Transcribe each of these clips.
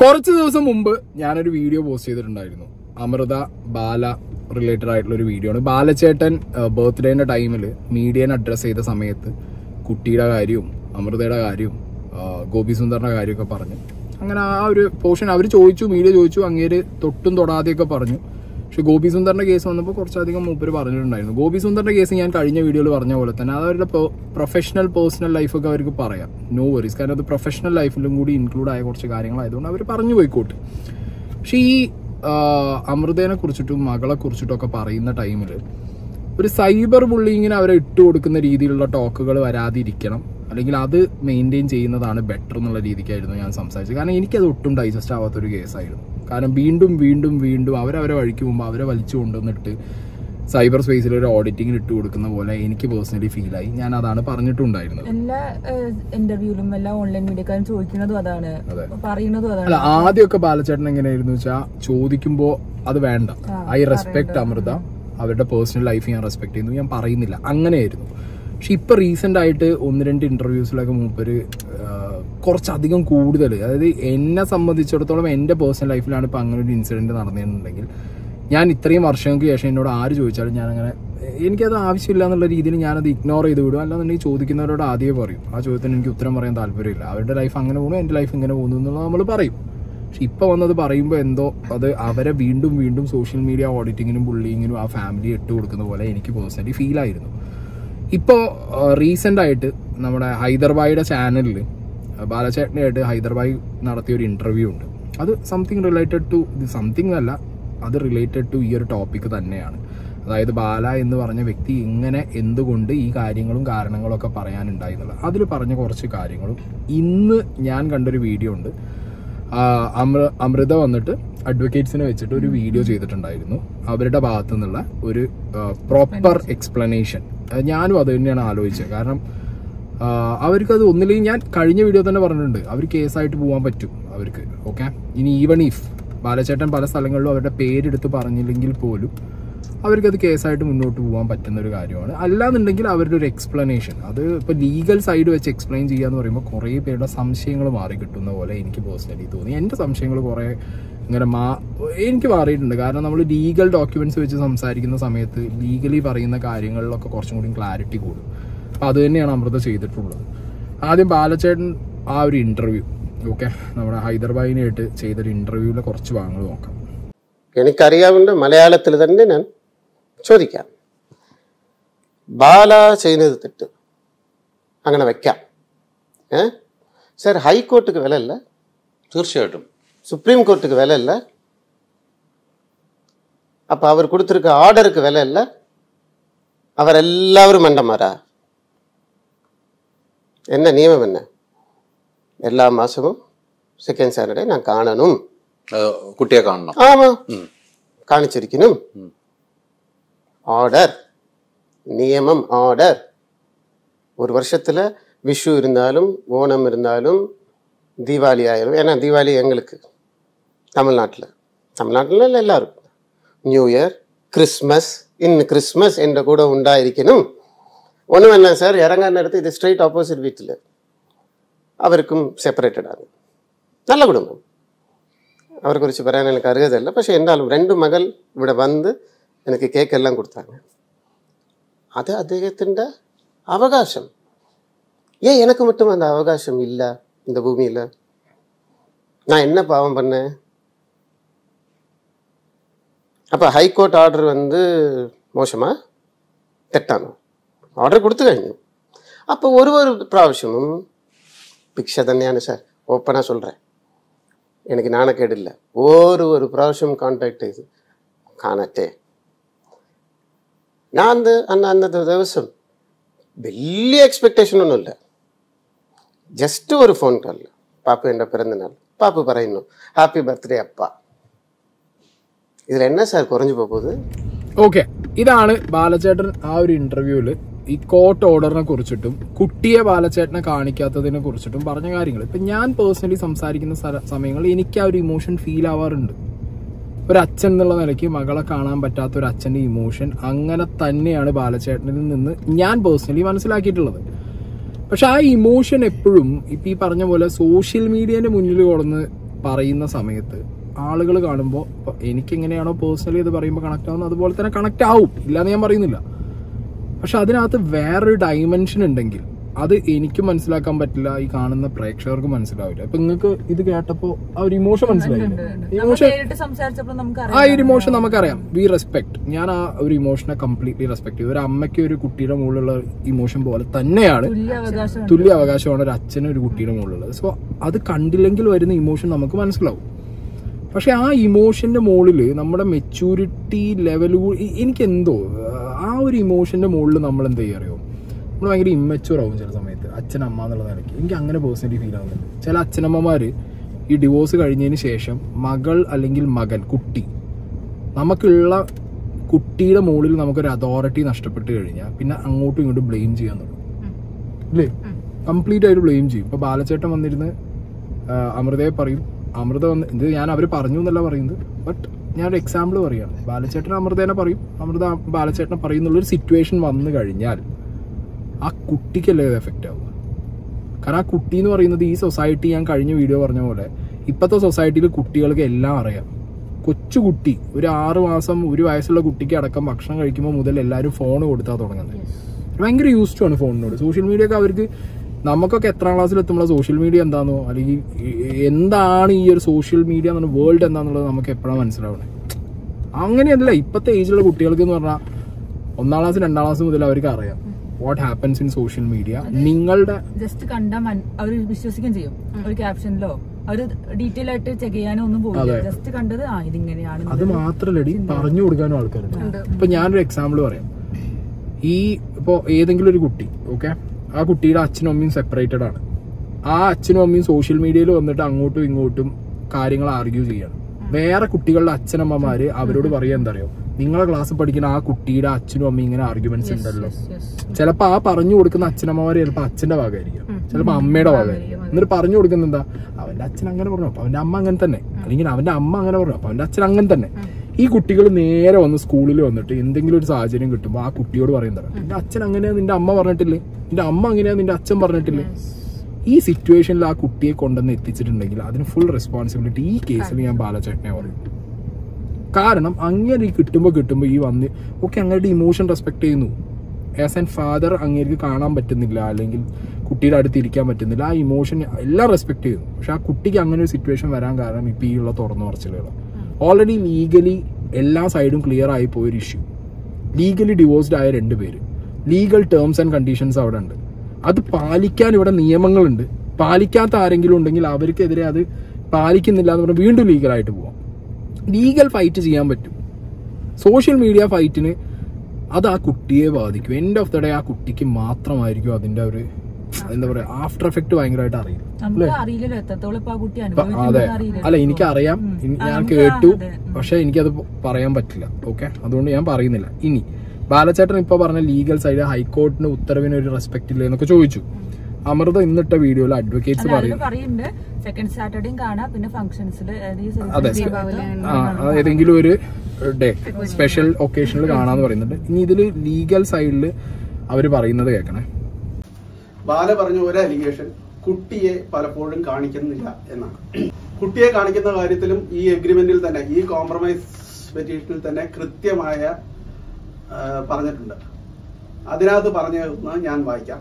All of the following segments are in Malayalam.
കുറച്ച് ദിവസം മുമ്പ് ഞാനൊരു വീഡിയോ പോസ്റ്റ് ചെയ്തിട്ടുണ്ടായിരുന്നു. അമൃത ബാല റിലേറ്റഡ് ആയിട്ടുള്ള ഒരു വീഡിയോ ആണ്. ബാലചേട്ടൻ ബർത്ത്ഡേന്റെ ടൈമിൽ മീഡിയനെ അഡ്രസ്സ് ചെയ്ത സമയത്ത് കുട്ടിയുടെ കാര്യവും അമൃതയുടെ കാര്യവും ഗോപി സുന്ദറിന്റെ കാര്യമൊക്കെ പറഞ്ഞു. അങ്ങനെ ആ ഒരു പോർഷൻ അവർ ചോദിച്ചു മീഡിയ ചോദിച്ചു അങ്ങേര് തൊട്ടും തൊടാതെയൊക്കെ പറഞ്ഞു. പക്ഷെ ഗോപി സുന്ദറിന്റെ കേസ് വന്നപ്പോൾ കുറച്ചധികം മൂപ്പര് പറഞ്ഞിട്ടുണ്ടായിരുന്നു. ഗോപി സുന്ദറിന്റെ കേസ് ഞാൻ കഴിഞ്ഞ വീഡിയോയിൽ പറഞ്ഞ പോലെ തന്നെ അത് അവരുടെ പ്രൊഫഷണൽ പേഴ്സണൽ ലൈഫൊക്കെ അവർക്ക് പറയാം. നോ വറീസ് കാരണം അത് പ്രൊഫഷണൽ ലൈഫിലും കൂടി ഇൻക്ലൂഡ് ആയ കുറച്ച് കാര്യങ്ങളായതുകൊണ്ട് അവർ പറഞ്ഞു പോയിക്കോട്ടെ. പക്ഷെ ഈ അമൃതേനെ കുറിച്ചിട്ടും മകളെ കുറിച്ചിട്ടും ഒക്കെ പറയുന്ന ടൈമിൽ ഒരു സൈബർ ബുള്ളിങ്ങിന് അവരെ ഇട്ട് കൊടുക്കുന്ന രീതിയിലുള്ള ടോക്കുകൾ വരാതിരിക്കണം. അല്ലെങ്കിൽ അത് മെയിന്റെയിൻ ചെയ്യുന്നതാണ് ബെറ്റർ എന്നുള്ള രീതിക്കായിരുന്നു ഞാൻ സംസാരിച്ചത്. കാരണം എനിക്കത് ഒട്ടും ഡൈജസ്റ്റ് ആവാത്തൊരു കേസായിരുന്നു കാരണം വീണ്ടും വീണ്ടും വീണ്ടും അവരവരെ വഴിക്ക് പോകുമ്പോൾ അവരെ വലിച്ചു കൊണ്ടുവന്നിട്ട് സൈബർ സ്പേസിൽ ഒരു ഓഡിറ്റിംഗിന് ഇട്ട് കൊടുക്കുന്ന പോലെ എനിക്ക് പേഴ്സണലി ഫീൽ ആയി. ഞാൻ അതാണ് പറഞ്ഞിട്ടുണ്ടായിരുന്നത്. എല്ലാ ഇന്റർവ്യൂലും എല്ലാ ഓൺലൈൻ മീഡിയക്കാരും ചോദിക്കുന്നതും അതാണ്. അതെ. പറയുന്നതും അല്ല അതാണ് ആദ്യമൊക്കെ ബാലചേട്ടൻ എങ്ങനെയായിരുന്നു വെച്ചാൽ ചോദിക്കുമ്പോ അത് വേണ്ട. I respect Amrita. അവരുടെ പേഴ്സണൽ ലൈഫ് ഞാൻ റെസ്പെക്ട് ചെയ്യുന്നു. ഞാൻ പറയുന്നില്ല. അങ്ങനെയായിരുന്നു. പക്ഷെ ഇപ്പൊ റീസെന്റ് ആയിട്ട് ഒന്ന് രണ്ട് ഇന്റർവ്യൂസിലൊക്കെ മൂപ്പര് കുറച്ചധികം കൂടുതൽ അതായത് എന്നെ സംബന്ധിച്ചിടത്തോളം എന്റെ പേഴ്സണൽ ലൈഫിലാണ് ഇപ്പോൾ അങ്ങനെ ഒരു ഇൻസിഡന്റ് നടന്നിട്ടുണ്ടെങ്കിൽ ഞാൻ ഇത്രയും വർഷങ്ങൾക്ക് ശേഷം എന്നോട് ആര് ചോദിച്ചാലും ഞാനങ്ങനെ എനിക്കത് ആവശ്യമില്ല എന്നുള്ള രീതിയിൽ ഞാനത് ഇഗ്നോർ ചെയ്ത് വിടും. അല്ലാന്നുണ്ടെങ്കിൽ ചോദിക്കുന്നവരോട് ആദ്യമേ പറയും ആ ചോദ്യത്തിന് എനിക്ക് ഉത്തരം പറയാൻ താല്പര്യമില്ല. അവരുടെ ലൈഫ് അങ്ങനെ പോകുന്നു എന്റെ ലൈഫ് ഇങ്ങനെ പോകുന്നു എന്നുള്ളത് നമ്മൾ പറയും. പക്ഷെ ഇപ്പോൾ വന്നത് പറയുമ്പോൾ എന്തോ അത് അവരെ വീണ്ടും വീണ്ടും സോഷ്യൽ മീഡിയ ഓഡിറ്റിങ്ങിനും ബുള്ളിങ്ങിനും ആ ഫാമിലി ഇട്ട് കൊടുക്കുന്ന പോലെ എനിക്ക് പേഴ്സണലി ഫീലായിരുന്നു ഇപ്പോൾ റീസെന്റായിട്ട് നമ്മുടെ ഹൈദർബായിയുടെ ചാനലിൽ ബാലചേട്ടനായിട്ട് ഹൈദരാബാദിൽ നടത്തിയ ഒരു ഇന്റർവ്യൂ ഉണ്ട്. അത് സംതിങ് റിലേറ്റഡ് ടു ഇത് സംതിങ് അല്ല അത് റിലേറ്റഡ് ടു ഈ ഒരു ടോപ്പിക് തന്നെയാണ്. അതായത് ബാല എന്ന് പറഞ്ഞ വ്യക്തി ഇങ്ങനെ എന്തുകൊണ്ട് ഈ കാര്യങ്ങളും കാരണങ്ങളും ഒക്കെ പറയാനുണ്ടായി എന്നുള്ളത്. അതിൽ പറഞ്ഞ കുറച്ച് കാര്യങ്ങളും. ഇന്ന് ഞാൻ കണ്ടൊരു വീഡിയോ ഉണ്ട്. അമൃ അമൃത വന്നിട്ട് അഡ്വക്കേറ്റ്സിനെ വെച്ചിട്ട് ഒരു വീഡിയോ ചെയ്തിട്ടുണ്ടായിരുന്നു. അവരുടെ ഭാഗത്തു നിന്നുള്ള ഒരു പ്രോപ്പർ എക്സ്പ്ലനേഷൻ ഞാനും അത് തന്നെയാണ് ആലോചിച്ചത്. കാരണം അവർക്കത് ഒന്നില്ലെങ്കിൽ ഞാൻ കഴിഞ്ഞ വീഡിയോ തന്നെ പറഞ്ഞിട്ടുണ്ട്. അവർ കേസായിട്ട് പോകാൻ പറ്റും അവർക്ക് ഓക്കെ ഇനി ഈവൺ ഇഫ് ബാലചേട്ടൻ പല സ്ഥലങ്ങളിലും അവരുടെ പേരെടുത്ത് പറഞ്ഞില്ലെങ്കിൽ പോലും അവർക്കത് കേസായിട്ട് മുന്നോട്ട് പോകാൻ പറ്റുന്ന ഒരു കാര്യമാണ്. അല്ലാന്നുണ്ടെങ്കിൽ അവരുടെ ഒരു എക്സ്പ്ലനേഷൻ അത് ഇപ്പോൾ ലീഗൽ സൈഡ് വെച്ച് എക്സ്പ്ലെയിൻ ചെയ്യാന്ന് പറയുമ്പോൾ കുറേ പേരുടെ സംശയങ്ങൾ മാറി കിട്ടുന്ന പോലെ എനിക്ക് പേഴ്സണലി തോന്നി. എന്റെ സംശയങ്ങൾ കുറേ ഇങ്ങനെ മാ എനിക്ക് മാറിയിട്ടുണ്ട്. കാരണം നമ്മൾ ലീഗൽ ഡോക്യുമെന്റ്സ് വെച്ച് സംസാരിക്കുന്ന സമയത്ത് ലീഗലി പറയുന്ന കാര്യങ്ങളിലൊക്കെ കുറച്ചും കൂടി ക്ലാരിറ്റി കൂടും. അപ്പോൾ അത് തന്നെയാണ് അമൃത ചെയ്തിട്ടുള്ളത്. ആദ്യം ബാലചേട്ടൻ ആ ഒരു ഇന്റർവ്യൂ ഓക്കെ നമ്മുടെ ഹൈദരാബാദിനായിട്ട് ചെയ്തൊരു ഇന്റർവ്യൂവിലെ കുറച്ച് ഭാഗങ്ങൾ നോക്കാം. എനിക്കറിയാവുന്ന മലയാളത്തിൽ തന്നെ ഞാൻ ചോദിക്കാം. ബാല ചെയ്യുന്നത് തെറ്റ്. അങ്ങനെ വെക്കാം. ഏ? സാർ ഹൈക്കോർട്ടുക്ക് വിലല്ല തീർച്ചയായിട്ടും. സുപ്രീം കോർട്ടിക്ക് விலை இல்லை അവർ அவர் கொடுத்துருக்க ஆர்டருக்கு അവരെല്ലാവരും இல்லை அவர் என்ன நியமம் என்ன? எல்லா மாதமும் செகண்ட் சாட்டர்டே நான் காணணும். குட்டியை காணணும். ஆமாம் காணிச்சிருக்கணும். ஆர்டர் நியமம் ஆர்டர் ஒரு வருஷத்தில் விஷு இருந்தாலும் ஓணம் இருந்தாலும் தீபாவளி ஆயிரும். ஏன்னா தீபாவளி எங்களுக்கு தமிழ்நாட்டில். தமிழ்நாட்டில் இல்லை எல்லாருக்கும். New year Christmas in Christmas என்ற கூட உண்டாயிருக்கணும். ஒன்றும் இல்லை சார் இறங்க நேரத்து இது ஸ்ட்ரைட் ஆப்போசிட் வீட்டில். அவருக்கும் செப்பரேட்டடாக நல்ல குடும்பம். அவர் குறித்து പറയാൻ எனக்கு அருகது இல்லை. பஷே എന്നാലും ரெண்டு மகள் ഇവിടെ வந்து எனக்கு கேக் எல்லாம் கொடுத்தாங்க. அது അദ്ദേഹത്തിൻ്റെ அவகாசம் ஏன் எனக்கு மட்டும் அந்த அவகாசம் இல்லை இந்த பூமியில்? நான் என்ன பாவம் பண்ணேன்? அப்போ ஹைகோர்ட் ஆர்டர் வந்து மோசமாக தெட்டானோ ഓർഡർ കൊടുത്തു കഴിഞ്ഞു അപ്പോൾ ഒരു ഒരു പ്രാവശ്യമും ഭിക്ഷ തന്നെയാണ് സാർ ഓപ്പണാக சொல்கிறேன் எனக்கு நாணக்கேடு இல்லை ஒரு ஒரு പ്രാവശ്യം കോണ്ടാക്ട് ചെയ്ത് കാണട്ടെ ഞാൻ അന്ന് അന്ന് അന്നത്തെ ദിവസം വലിയ എക്സ്പെക്റ്റേഷൻ ഒന്നുമില്ല ജസ്റ്റ് ഒരു ഫോൺ കോൾ പാപ്പു എൻ്റെ പിറന്നാൾ പാപ്പു പറയുന്നു ഹാപ്പി ബർത്ത്ഡേ അപ്പ ഇതിൽ എന്നാ സാർ കുറഞ്ഞു പോകുന്നത് ഓക്കെ ഇതാണ് ബാലചേട്ടൻ ആ ഒരു ഇന്റർവ്യൂവിൽ ഈ കോർട്ട് ഓർഡറിനെ കുറിച്ചിട്ടും കുട്ടിയെ ബാലച്ചേട്ടനെ കാണിക്കാത്തതിനെ കുറിച്ചിട്ടും പറഞ്ഞ കാര്യങ്ങൾ. ഇപ്പൊ ഞാൻ പേഴ്സണലി സംസാരിക്കുന്ന സമയങ്ങളിൽ എനിക്ക് ആ ഒരു ഇമോഷൻ ഫീൽ ആവാറുണ്ട്. ഒരു അച്ഛൻ എന്നുള്ള നിലയ്ക്ക് മകളെ കാണാൻ പറ്റാത്ത ഒരു അച്ഛന്റെ ഇമോഷൻ അങ്ങനെ തന്നെയാണ് ബാലചേട്ടനിൽ നിന്ന് ഞാൻ പേഴ്സണലി മനസ്സിലാക്കിയിട്ടുള്ളത്. പക്ഷെ ആ ഇമോഷൻ എപ്പോഴും ഇപ്പൊ ഈ പറഞ്ഞ പോലെ സോഷ്യൽ മീഡിയന്റെ മുന്നിൽ കൊടുന്ന് പറയുന്ന സമയത്ത് ആളുകൾ കാണുമ്പോൾ എനിക്ക് എങ്ങനെയാണോ പേഴ്സണലി ഇത് പറയുമ്പോൾ കണക്ട് ആവുന്നത്? അതുപോലെ തന്നെ കണക്ട് ആവും. ഇല്ലാന്ന് ഞാൻ പറയുന്നില്ല. പക്ഷെ അതിനകത്ത് വേറൊരു ഡയമെൻഷൻ ഉണ്ടെങ്കിൽ അത് എനിക്ക് മനസ്സിലാക്കാൻ പറ്റില്ല ഈ കാണുന്ന പ്രേക്ഷകർക്ക് മനസ്സിലാവില്ല. ഇപ്പൊ നിങ്ങൾക്ക് ഇത് കേട്ടപ്പോ ആ ഒരു ഇമോഷൻ മനസ്സിലായില്ലേ? ഇമോഷൻ ആ ഒരു ഇമോഷൻ നമുക്കറിയാം. വി റെസ്പെക്ട് ഞാൻ ആ ഒരു ഇമോഷനെ കംപ്ലീറ്റ്ലി റെസ്പെക്ട് ചെയ്യും ഒരു അമ്മയ്ക്ക് ഒരു കുട്ടിയുടെ മുകളിലുള്ള ഇമോഷൻ പോലെ തന്നെയാണ് തുല്യ അവകാശം തുല്യ അവകാശമാണ് ഒരു അച്ഛനും ഒരു കുട്ടിയുടെ മുകളിലുള്ളത്. സോ അത് കണ്ടില്ലെങ്കിൽ വരുന്ന ഇമോഷൻ നമുക്ക് മനസ്സിലാവും. പക്ഷെ ആ ഇമോഷന്റെ മുകളിൽ നമ്മുടെ മെച്യൂരിറ്റി ലെവൽ എനിക്ക് എന്തോ ഒരു ഇമോഷന്റെ മുകളിൽ നമ്മൾ എന്ത് ചെയ്യുക അറിയോ? നമ്മൾ ഭയങ്കര ഇമ്മച്ചുവർ ആവും ചില സമയത്ത്. അച്ഛനമ്മ എന്നുള്ള നിലയ്ക്ക്. എനിക്ക് അങ്ങനെ പേഴ്സണലി ഫീൽ ആവുന്നുണ്ട്. ചില അച്ഛനമ്മമാർ ഈ ഡിവോഴ്സ് കഴിഞ്ഞതിന് ശേഷം മകൾ അല്ലെങ്കിൽ മകൻ കുട്ടി നമുക്കുള്ള കുട്ടിയുടെ മുകളിൽ നമുക്കൊരു അതോറിറ്റി നഷ്ടപ്പെട്ട് കഴിഞ്ഞാൽ പിന്നെ അങ്ങോട്ടും ഇങ്ങോട്ടും ബ്ലെയിം ചെയ്യാൻ തുടങ്ങും. അല്ലേ കംപ്ലീറ്റ് ആയിട്ട് ബ്ലെയിം ചെയ്യും. ഇപ്പോൾ ബാലച്ചേട്ടൻ വന്നിരുന്ന് അമൃതയെ പറയും. അമൃത വന്ന് ഇത് ഞാൻ അവർ പറഞ്ഞു എന്നല്ല പറയുന്നത്. ബട്ട് ഞാനൊരു എക്സാമ്പിൾ പറയുകയാണ് ബാലചേട്ടൻ അമൃതേനെ പറയും. അമൃത ബാലച്ചേട്ടനെ പറയുന്നുള്ളൊരു സിറ്റുവേഷൻ വന്നു കഴിഞ്ഞാൽ ആ കുട്ടിക്കല്ലേ ഇത് എഫക്റ്റ് ആവുക കാരണം ആ കുട്ടി എന്ന് പറയുന്നത് ഈ സൊസൈറ്റി ഞാൻ കഴിഞ്ഞ വീഡിയോ പറഞ്ഞ പോലെ ഇപ്പോഴത്തെ സൊസൈറ്റിയിൽ കുട്ടികൾക്ക് എല്ലാം അറിയാം. കൊച്ചുകുട്ടി ഒരു ആറ് മാസം ഒരു വയസ്സുള്ള കുട്ടിക്ക് അടക്കം ഭക്ഷണം കഴിക്കുമ്പോൾ മുതൽ എല്ലാവരും ഫോൺ കൊടുത്താൽ തുടങ്ങുന്നത്. ഭയങ്കര യൂസ്ഡ് ആണ് ഫോണിനോട് സോഷ്യൽ മീഡിയ ഒക്കെ അവർക്ക് നമുക്കൊക്കെ എത്രാം ക്ലാസ്സിൽ എത്തുമ്പോൾ സോഷ്യൽ മീഡിയ എന്താണെന്നോ അല്ലെങ്കിൽ എന്താണ് ഈ ഒരു സോഷ്യൽ മീഡിയ എന്ന് വേൾഡ് എന്താണെന്നുള്ളത് നമുക്ക് എപ്പോഴാണ് മനസ്സിലാവണേ? അങ്ങനെയല്ല ഇപ്പോഴത്തെ ഏജിലുള്ള കുട്ടികൾക്ക് എന്ന് പറഞ്ഞാൽ ഒന്നാം ക്ലാസ് രണ്ടാം ക്ലാസ് മുതൽ അവർക്ക് അറിയാം what happens in social media നിങ്ങളുടെ ജസ്റ്റ് കണ്ടാൽ അവർ വിശ്വസിക്കുകയും ചെയ്യും. ഒരു ക്യാപ്ഷനിലോ അവർ ഡീറ്റെയിൽ ആയിട്ട് ചെക്ക് ചെയ്യാനോ ഒന്നും പോകില്ല ജസ്റ്റ് കണ്ടത് ആ ഇതിങ്ങനെയാണ് അത് മാത്രല്ലടി പറഞ്ഞു കൊടുക്കാനും ആൾക്കാരുണ്ട്. ഇപ്പൊ ഞാനൊരു എക്സാമ്പിൾ പറയാം. ഈ ഇപ്പോ ഏതെങ്കിലും ഒരു കുട്ടി ഓക്കെ ആ കുട്ടിയുടെ അച്ഛനും അമ്മയും സെപ്പറേറ്റഡ് ആണ്. ആ അച്ഛനും അമ്മയും സോഷ്യൽ മീഡിയയിൽ വന്നിട്ട് അങ്ങോട്ടും ഇങ്ങോട്ടും കാര്യങ്ങൾ ആർഗ്യൂ ചെയ്യാണ്. വേറെ കുട്ടികളുടെ അച്ഛനമ്മമാര് അവരോട് പറയാ എന്താ അറിയോ നിങ്ങളെ ക്ലാസ് പഠിക്കുന്ന ആ കുട്ടിയുടെ അച്ഛനും അമ്മയും ഇങ്ങനെ ആർഗ്യുമെന്റ്സ് ഉണ്ടല്ലോ. ചിലപ്പോ ആ പറഞ്ഞു കൊടുക്കുന്ന അച്ഛനമ്മമാര് ചിലപ്പോ അച്ഛന്റെ ഭാഗമായിരിക്കും ചിലപ്പോ അമ്മയുടെ ഭാഗമായിരിക്കും. എന്നിട്ട് പറഞ്ഞു കൊടുക്കുന്ന എന്താ? അവന്റെ അച്ഛൻ അങ്ങനെ പറഞ്ഞു. അപ്പൊ അവന്റെ അമ്മ അങ്ങനെ തന്നെ. അല്ലെങ്കിൽ അവന്റെ അമ്മ അങ്ങനെ പറഞ്ഞു. അപ്പൊ അവന്റെ അച്ഛൻ അങ്ങനെ തന്നെ. ഈ കുട്ടികൾ നേരെ വന്ന് സ്കൂളിൽ വന്നിട്ട് എന്തെങ്കിലും ഒരു സാഹചര്യം കിട്ടുമ്പോൾ ആ കുട്ടിയോട് പറയുന്നത് നിന്റെ അച്ഛൻ അങ്ങനെയാ നിന്റെ അമ്മ പറഞ്ഞിട്ടില്ലേ? നിന്റെ അമ്മ അങ്ങനെയാ നിന്റെ അച്ഛൻ പറഞ്ഞിട്ടില്ലേ? ഈ സിറ്റുവേഷനിൽ ആ കുട്ടിയെ കൊണ്ടുവന്ന് എത്തിച്ചിട്ടുണ്ടെങ്കിൽ അതിന് ഫുൾ റെസ്പോൺസിബിലിറ്റി ഈ കേസിൽ ഞാൻ ബാലചേട്ടനെ പറയും. കാരണം അങ്ങനെ ഈ കിട്ടുമ്പോൾ കിട്ടുമ്പോൾ ഈ വന്ന് ഓക്കെ അങ്ങയുടെ ഇമോഷൻ റെസ്പെക്ട് ചെയ്യുന്നു. ആസ് ആൻ ഫാദർ അങ്ങേക്ക് കാണാൻ പറ്റുന്നില്ല. അല്ലെങ്കിൽ കുട്ടിയുടെ അടുത്ത് ഇരിക്കാൻ പറ്റുന്നില്ല. ആ ഇമോഷൻ എല്ലാം റെസ്പെക്ട് ചെയ്യുന്നു. പക്ഷെ ആ കുട്ടിക്ക് അങ്ങനെ ഒരു സിറ്റുവേഷൻ വരാൻ കാരണം ഇപ്പം ഈ ഉള്ള തുറന്നു പറച്ചിലുകൾ ഓൾറെഡി ലീഗലി എല്ലാ സൈഡും ക്ലിയർ ആയി പോയൊരു ഇഷ്യൂ ലീഗലി ഡിവോഴ്സ്ഡ് ആയ രണ്ട് പേര്. ലീഗൽ ടേംസ് ആൻഡ് കണ്ടീഷൻസ് അവിടെ ഉണ്ട്. അത് പാലിക്കാൻ ഇവിടെ നിയമങ്ങളുണ്ട്. പാലിക്കാത്ത ആരെങ്കിലും ഉണ്ടെങ്കിൽ അവർക്കെതിരെ അത് പാലിക്കുന്നില്ല എന്ന് പറഞ്ഞാൽ വീണ്ടും ലീഗലായിട്ട് പോവാം. ലീഗൽ ഫൈറ്റ് ചെയ്യാൻ പറ്റും. സോഷ്യൽ മീഡിയ ഫൈറ്റിന് അത് ആ കുട്ടിയെ ബാധിക്കും. എൻഡ് ഓഫ് ദ ഡേ ആ കുട്ടിക്ക് മാത്രമായിരിക്കും അതിന്റെ ഒരു എന്താ പറയാ ആഫ്റ്റർ എഫക്ട് ഭയങ്കരമായിട്ട് അറിയും അതെ. അറിയില്ല അല്ല എനിക്ക് അറിയാം ഞാൻ കേട്ടു. പക്ഷെ എനിക്കത് പറയാൻ പറ്റില്ല ഓക്കെ? അതുകൊണ്ട് ഞാൻ പറയുന്നില്ല. ഇനി ബാലചേട്ടൻ ഇപ്പൊ പറഞ്ഞ ലീഗൽ സൈഡ് ഹൈക്കോർട്ടിന് ഉത്തരവിന് ഒരു റെസ്പെക്ട് ഇല്ല എന്നൊക്കെ ചോദിച്ചു. അമൃത ഇന്നിട്ട വീഡിയോയിൽ അഡ്വക്കേറ്റ്സ് പറയുന്നു പറയുന്നുണ്ട്. സെക്കൻഡ് സാറ്റർഡേയും കാണാം പിന്നെ ഫംഗ്ഷൻസിൽ അതെ. ഏതെങ്കിലും ഒരു ഡേ സ്പെഷ്യൽ ഒക്കേഷനിൽ കാണാന്ന് പറയുന്നുണ്ട്. ഇനി ഇതിൽ ലീഗൽ സൈഡിൽ അവർ പറയുന്നത് കേൾക്കണേ. ബാല പറഞ്ഞ ഒരു അലിഗേഷൻ കുട്ടിയെ പലപ്പോഴും കാണിക്കുന്നില്ല എന്നാണ്. കുട്ടിയെ കാണിക്കുന്ന കാര്യത്തിലും ഈ എഗ്രിമെന്റിൽ തന്നെ ഈ കോംപ്രമൈസ് പെറ്റീഷനിൽ തന്നെ കൃത്യമായ പറഞ്ഞിട്ടുണ്ട്. അതിനകത്ത് പറഞ്ഞത് ഞാൻ വായിക്കാം.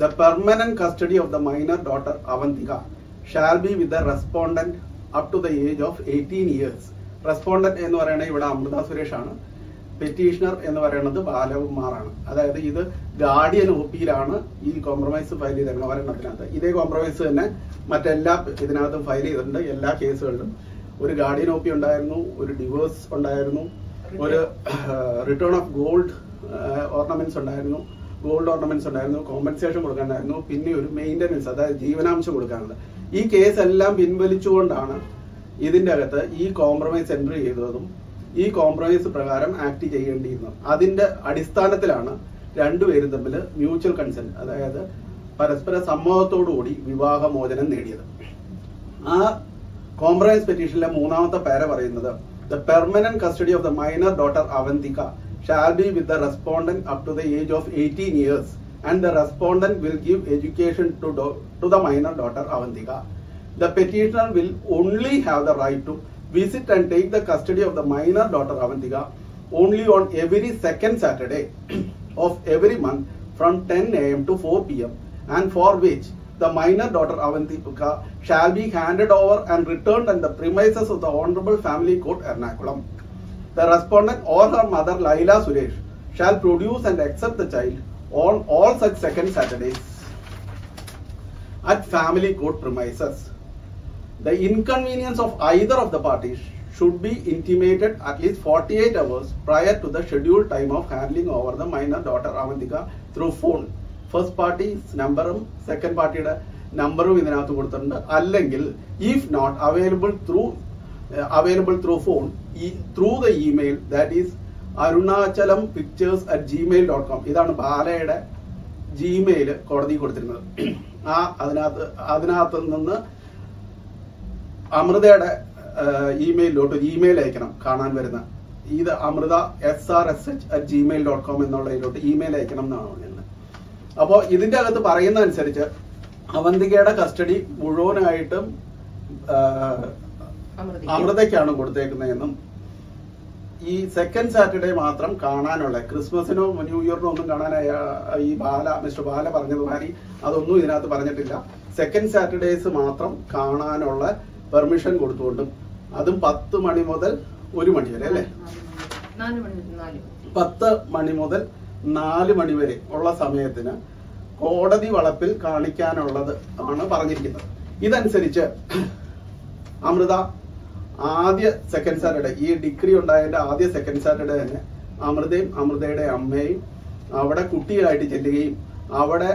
The permanent custody of the minor daughter Avantika shall be with the respondent up to the age of eighteen years respondent എന്ന് പറയുന്നത് ഇവിടെ അമൃത സുരേഷ് ആണ്. പെറ്റീഷണർ എന്ന് പറയുന്നത് ബാലകുമാറാണ് അതായത് ഇത് ഗാർഡിയൻ ഒപ്പിയിലാണ് ഈ കോംപ്രമൈസ് ഫയൽ ചെയ്തേക്കുന്നത് ഒരെണ്ണത്തിനകത്ത്. ഇതേ കോംപ്രമൈസ് തന്നെ മറ്റെല്ലാ ഇതിനകത്തും ഫയൽ ചെയ്തിട്ടുണ്ട്. എല്ലാ കേസുകളിലും. ഒരു ഗാർഡിയൻ ഒപ്പി ഉണ്ടായിരുന്നു ഒരു ഡിവോഴ്സ് ഉണ്ടായിരുന്നു ഒരു റിട്ടേൺ ഓഫ് ഗോൾഡ് ഓർണമെന്റ്സ് ഉണ്ടായിരുന്നു ഗോൾഡ് ഓർണമെന്റ്സ് ഉണ്ടായിരുന്നു കോമ്പൻസേഷൻ കൊടുക്കാനുണ്ടായിരുന്നു പിന്നെ ഒരു മെയിന്റനൻസ് അതായത് ജീവനാംശം കൊടുക്കാനുണ്ട് ഈ കേസ് എല്ലാം പിൻവലിച്ചുകൊണ്ടാണ് ഇതിന്റെ അകത്ത് ഈ കോംപ്രമൈസ് എൻട്രി ചെയ്തതും ഈ കോംപ്രമൈസ് പ്രകാരം ആക്ട് ചെയ്യേണ്ടിയിരുന്നത്. അതിന്റെ അടിസ്ഥാനത്തിലാണ് രണ്ടുപേരും തമ്മിൽ മ്യൂച്വൽ കൺസെന്റ് അതായത് പരസ്പര സമ്മതത്തോടുകൂടി വിവാഹമോചനം നേടിയത്. ആ കോംപ്രമൈസ് പെറ്റീഷനിലെ മൂന്നാമത്തെ പേര പറയുന്നത് the permanent custody of the minor daughter Avantika shall be with the respondent up to the age of eighteen years and the respondent will give education to to the minor daughter Avantika the petitioner will only have the right to visit and take the custody of the minor daughter Avantika only on every second Saturday of every month from 10 a.m. to 4 p.m. and for which the minor daughter Avantika shall be handed over and returned on the premises of the Honorable Family Court Ernakulam. The respondent or her mother Laila Suresh shall produce and accept the child on all such second Saturdays at family court premises. The inconvenience of either of the parties should be intimated at least 48 hours prior to the scheduled time of handling over the minor daughter Avantika through phone. First party നമ്പറും സെക്കൻഡ് പാർട്ടിയുടെ നമ്പറും ഇതിനകത്ത് കൊടുത്തിട്ടുണ്ട്. അല്ലെങ്കിൽ if not available through available through phone through the email that is Arunachalam pictures at Gmail dot com ഇതാണ് ബാലയുടെ ജിമെയിൽ കോടതി കൊടുത്തിരുന്നത്. ആ അതിനകത്ത് അതിനകത്ത് നിന്ന് അമൃതയുടെ ഇമെയിലോട്ട് ഇമെയിൽ അയക്കണം കാണാൻ വരുന്ന. ഇത് Amrita S R S H at Gmail dot com എന്നുള്ളതിലോട്ട് email അയക്കണം എന്നാണ് പറഞ്ഞത് അപ്പോൾ ഇതിന്റെ അകത്ത് പറയുന്ന അനുസരിച്ച് അവന്തികയുടെ കസ്റ്റഡി മുഴുവനായിട്ടും അമൃതയ്ക്കാണ് കൊടുത്തേക്കുന്നതെന്നും ഈ സെക്കൻഡ് സാറ്റർഡേ മാത്രം കാണാനുള്ള ക്രിസ്മസിനോ ന്യൂ ഇയറിനോ ഒന്നും കാണാനായ ഈ ബാല മിസ്റ്റർ ബാല പറഞ്ഞതുമാതിരി അതൊന്നും ഇതിനകത്ത് പറഞ്ഞിട്ടില്ല. സെക്കൻഡ് സാറ്റർഡേസ് മാത്രം കാണാനുള്ള പെർമിഷൻ കൊടുത്തുകൊണ്ടും അതും പത്ത് മണി മുതൽ ഒരു മണി വരെ അല്ലേ? പത്ത് മണി മുതൽ നാല് മണി വരെ ഉള്ള സമയത്തിന് കോടതി വളപ്പിൽ കാണിക്കാനുള്ളത് ആണ് പറഞ്ഞിരിക്കുന്നത്. ഇതനുസരിച്ച് അമൃത ആദ്യ സെക്കൻഡ് സാറ്റർഡേ ഈ ഡിഗ്രി ഉണ്ടായതിന്റെ ആദ്യ സെക്കൻഡ് സാറ്റർഡേ തന്നെ അമൃതയും അമൃതയുടെ അമ്മയും അവിടെ കുട്ടികളായിട്ട് ചെല്ലുകയും അവിടെ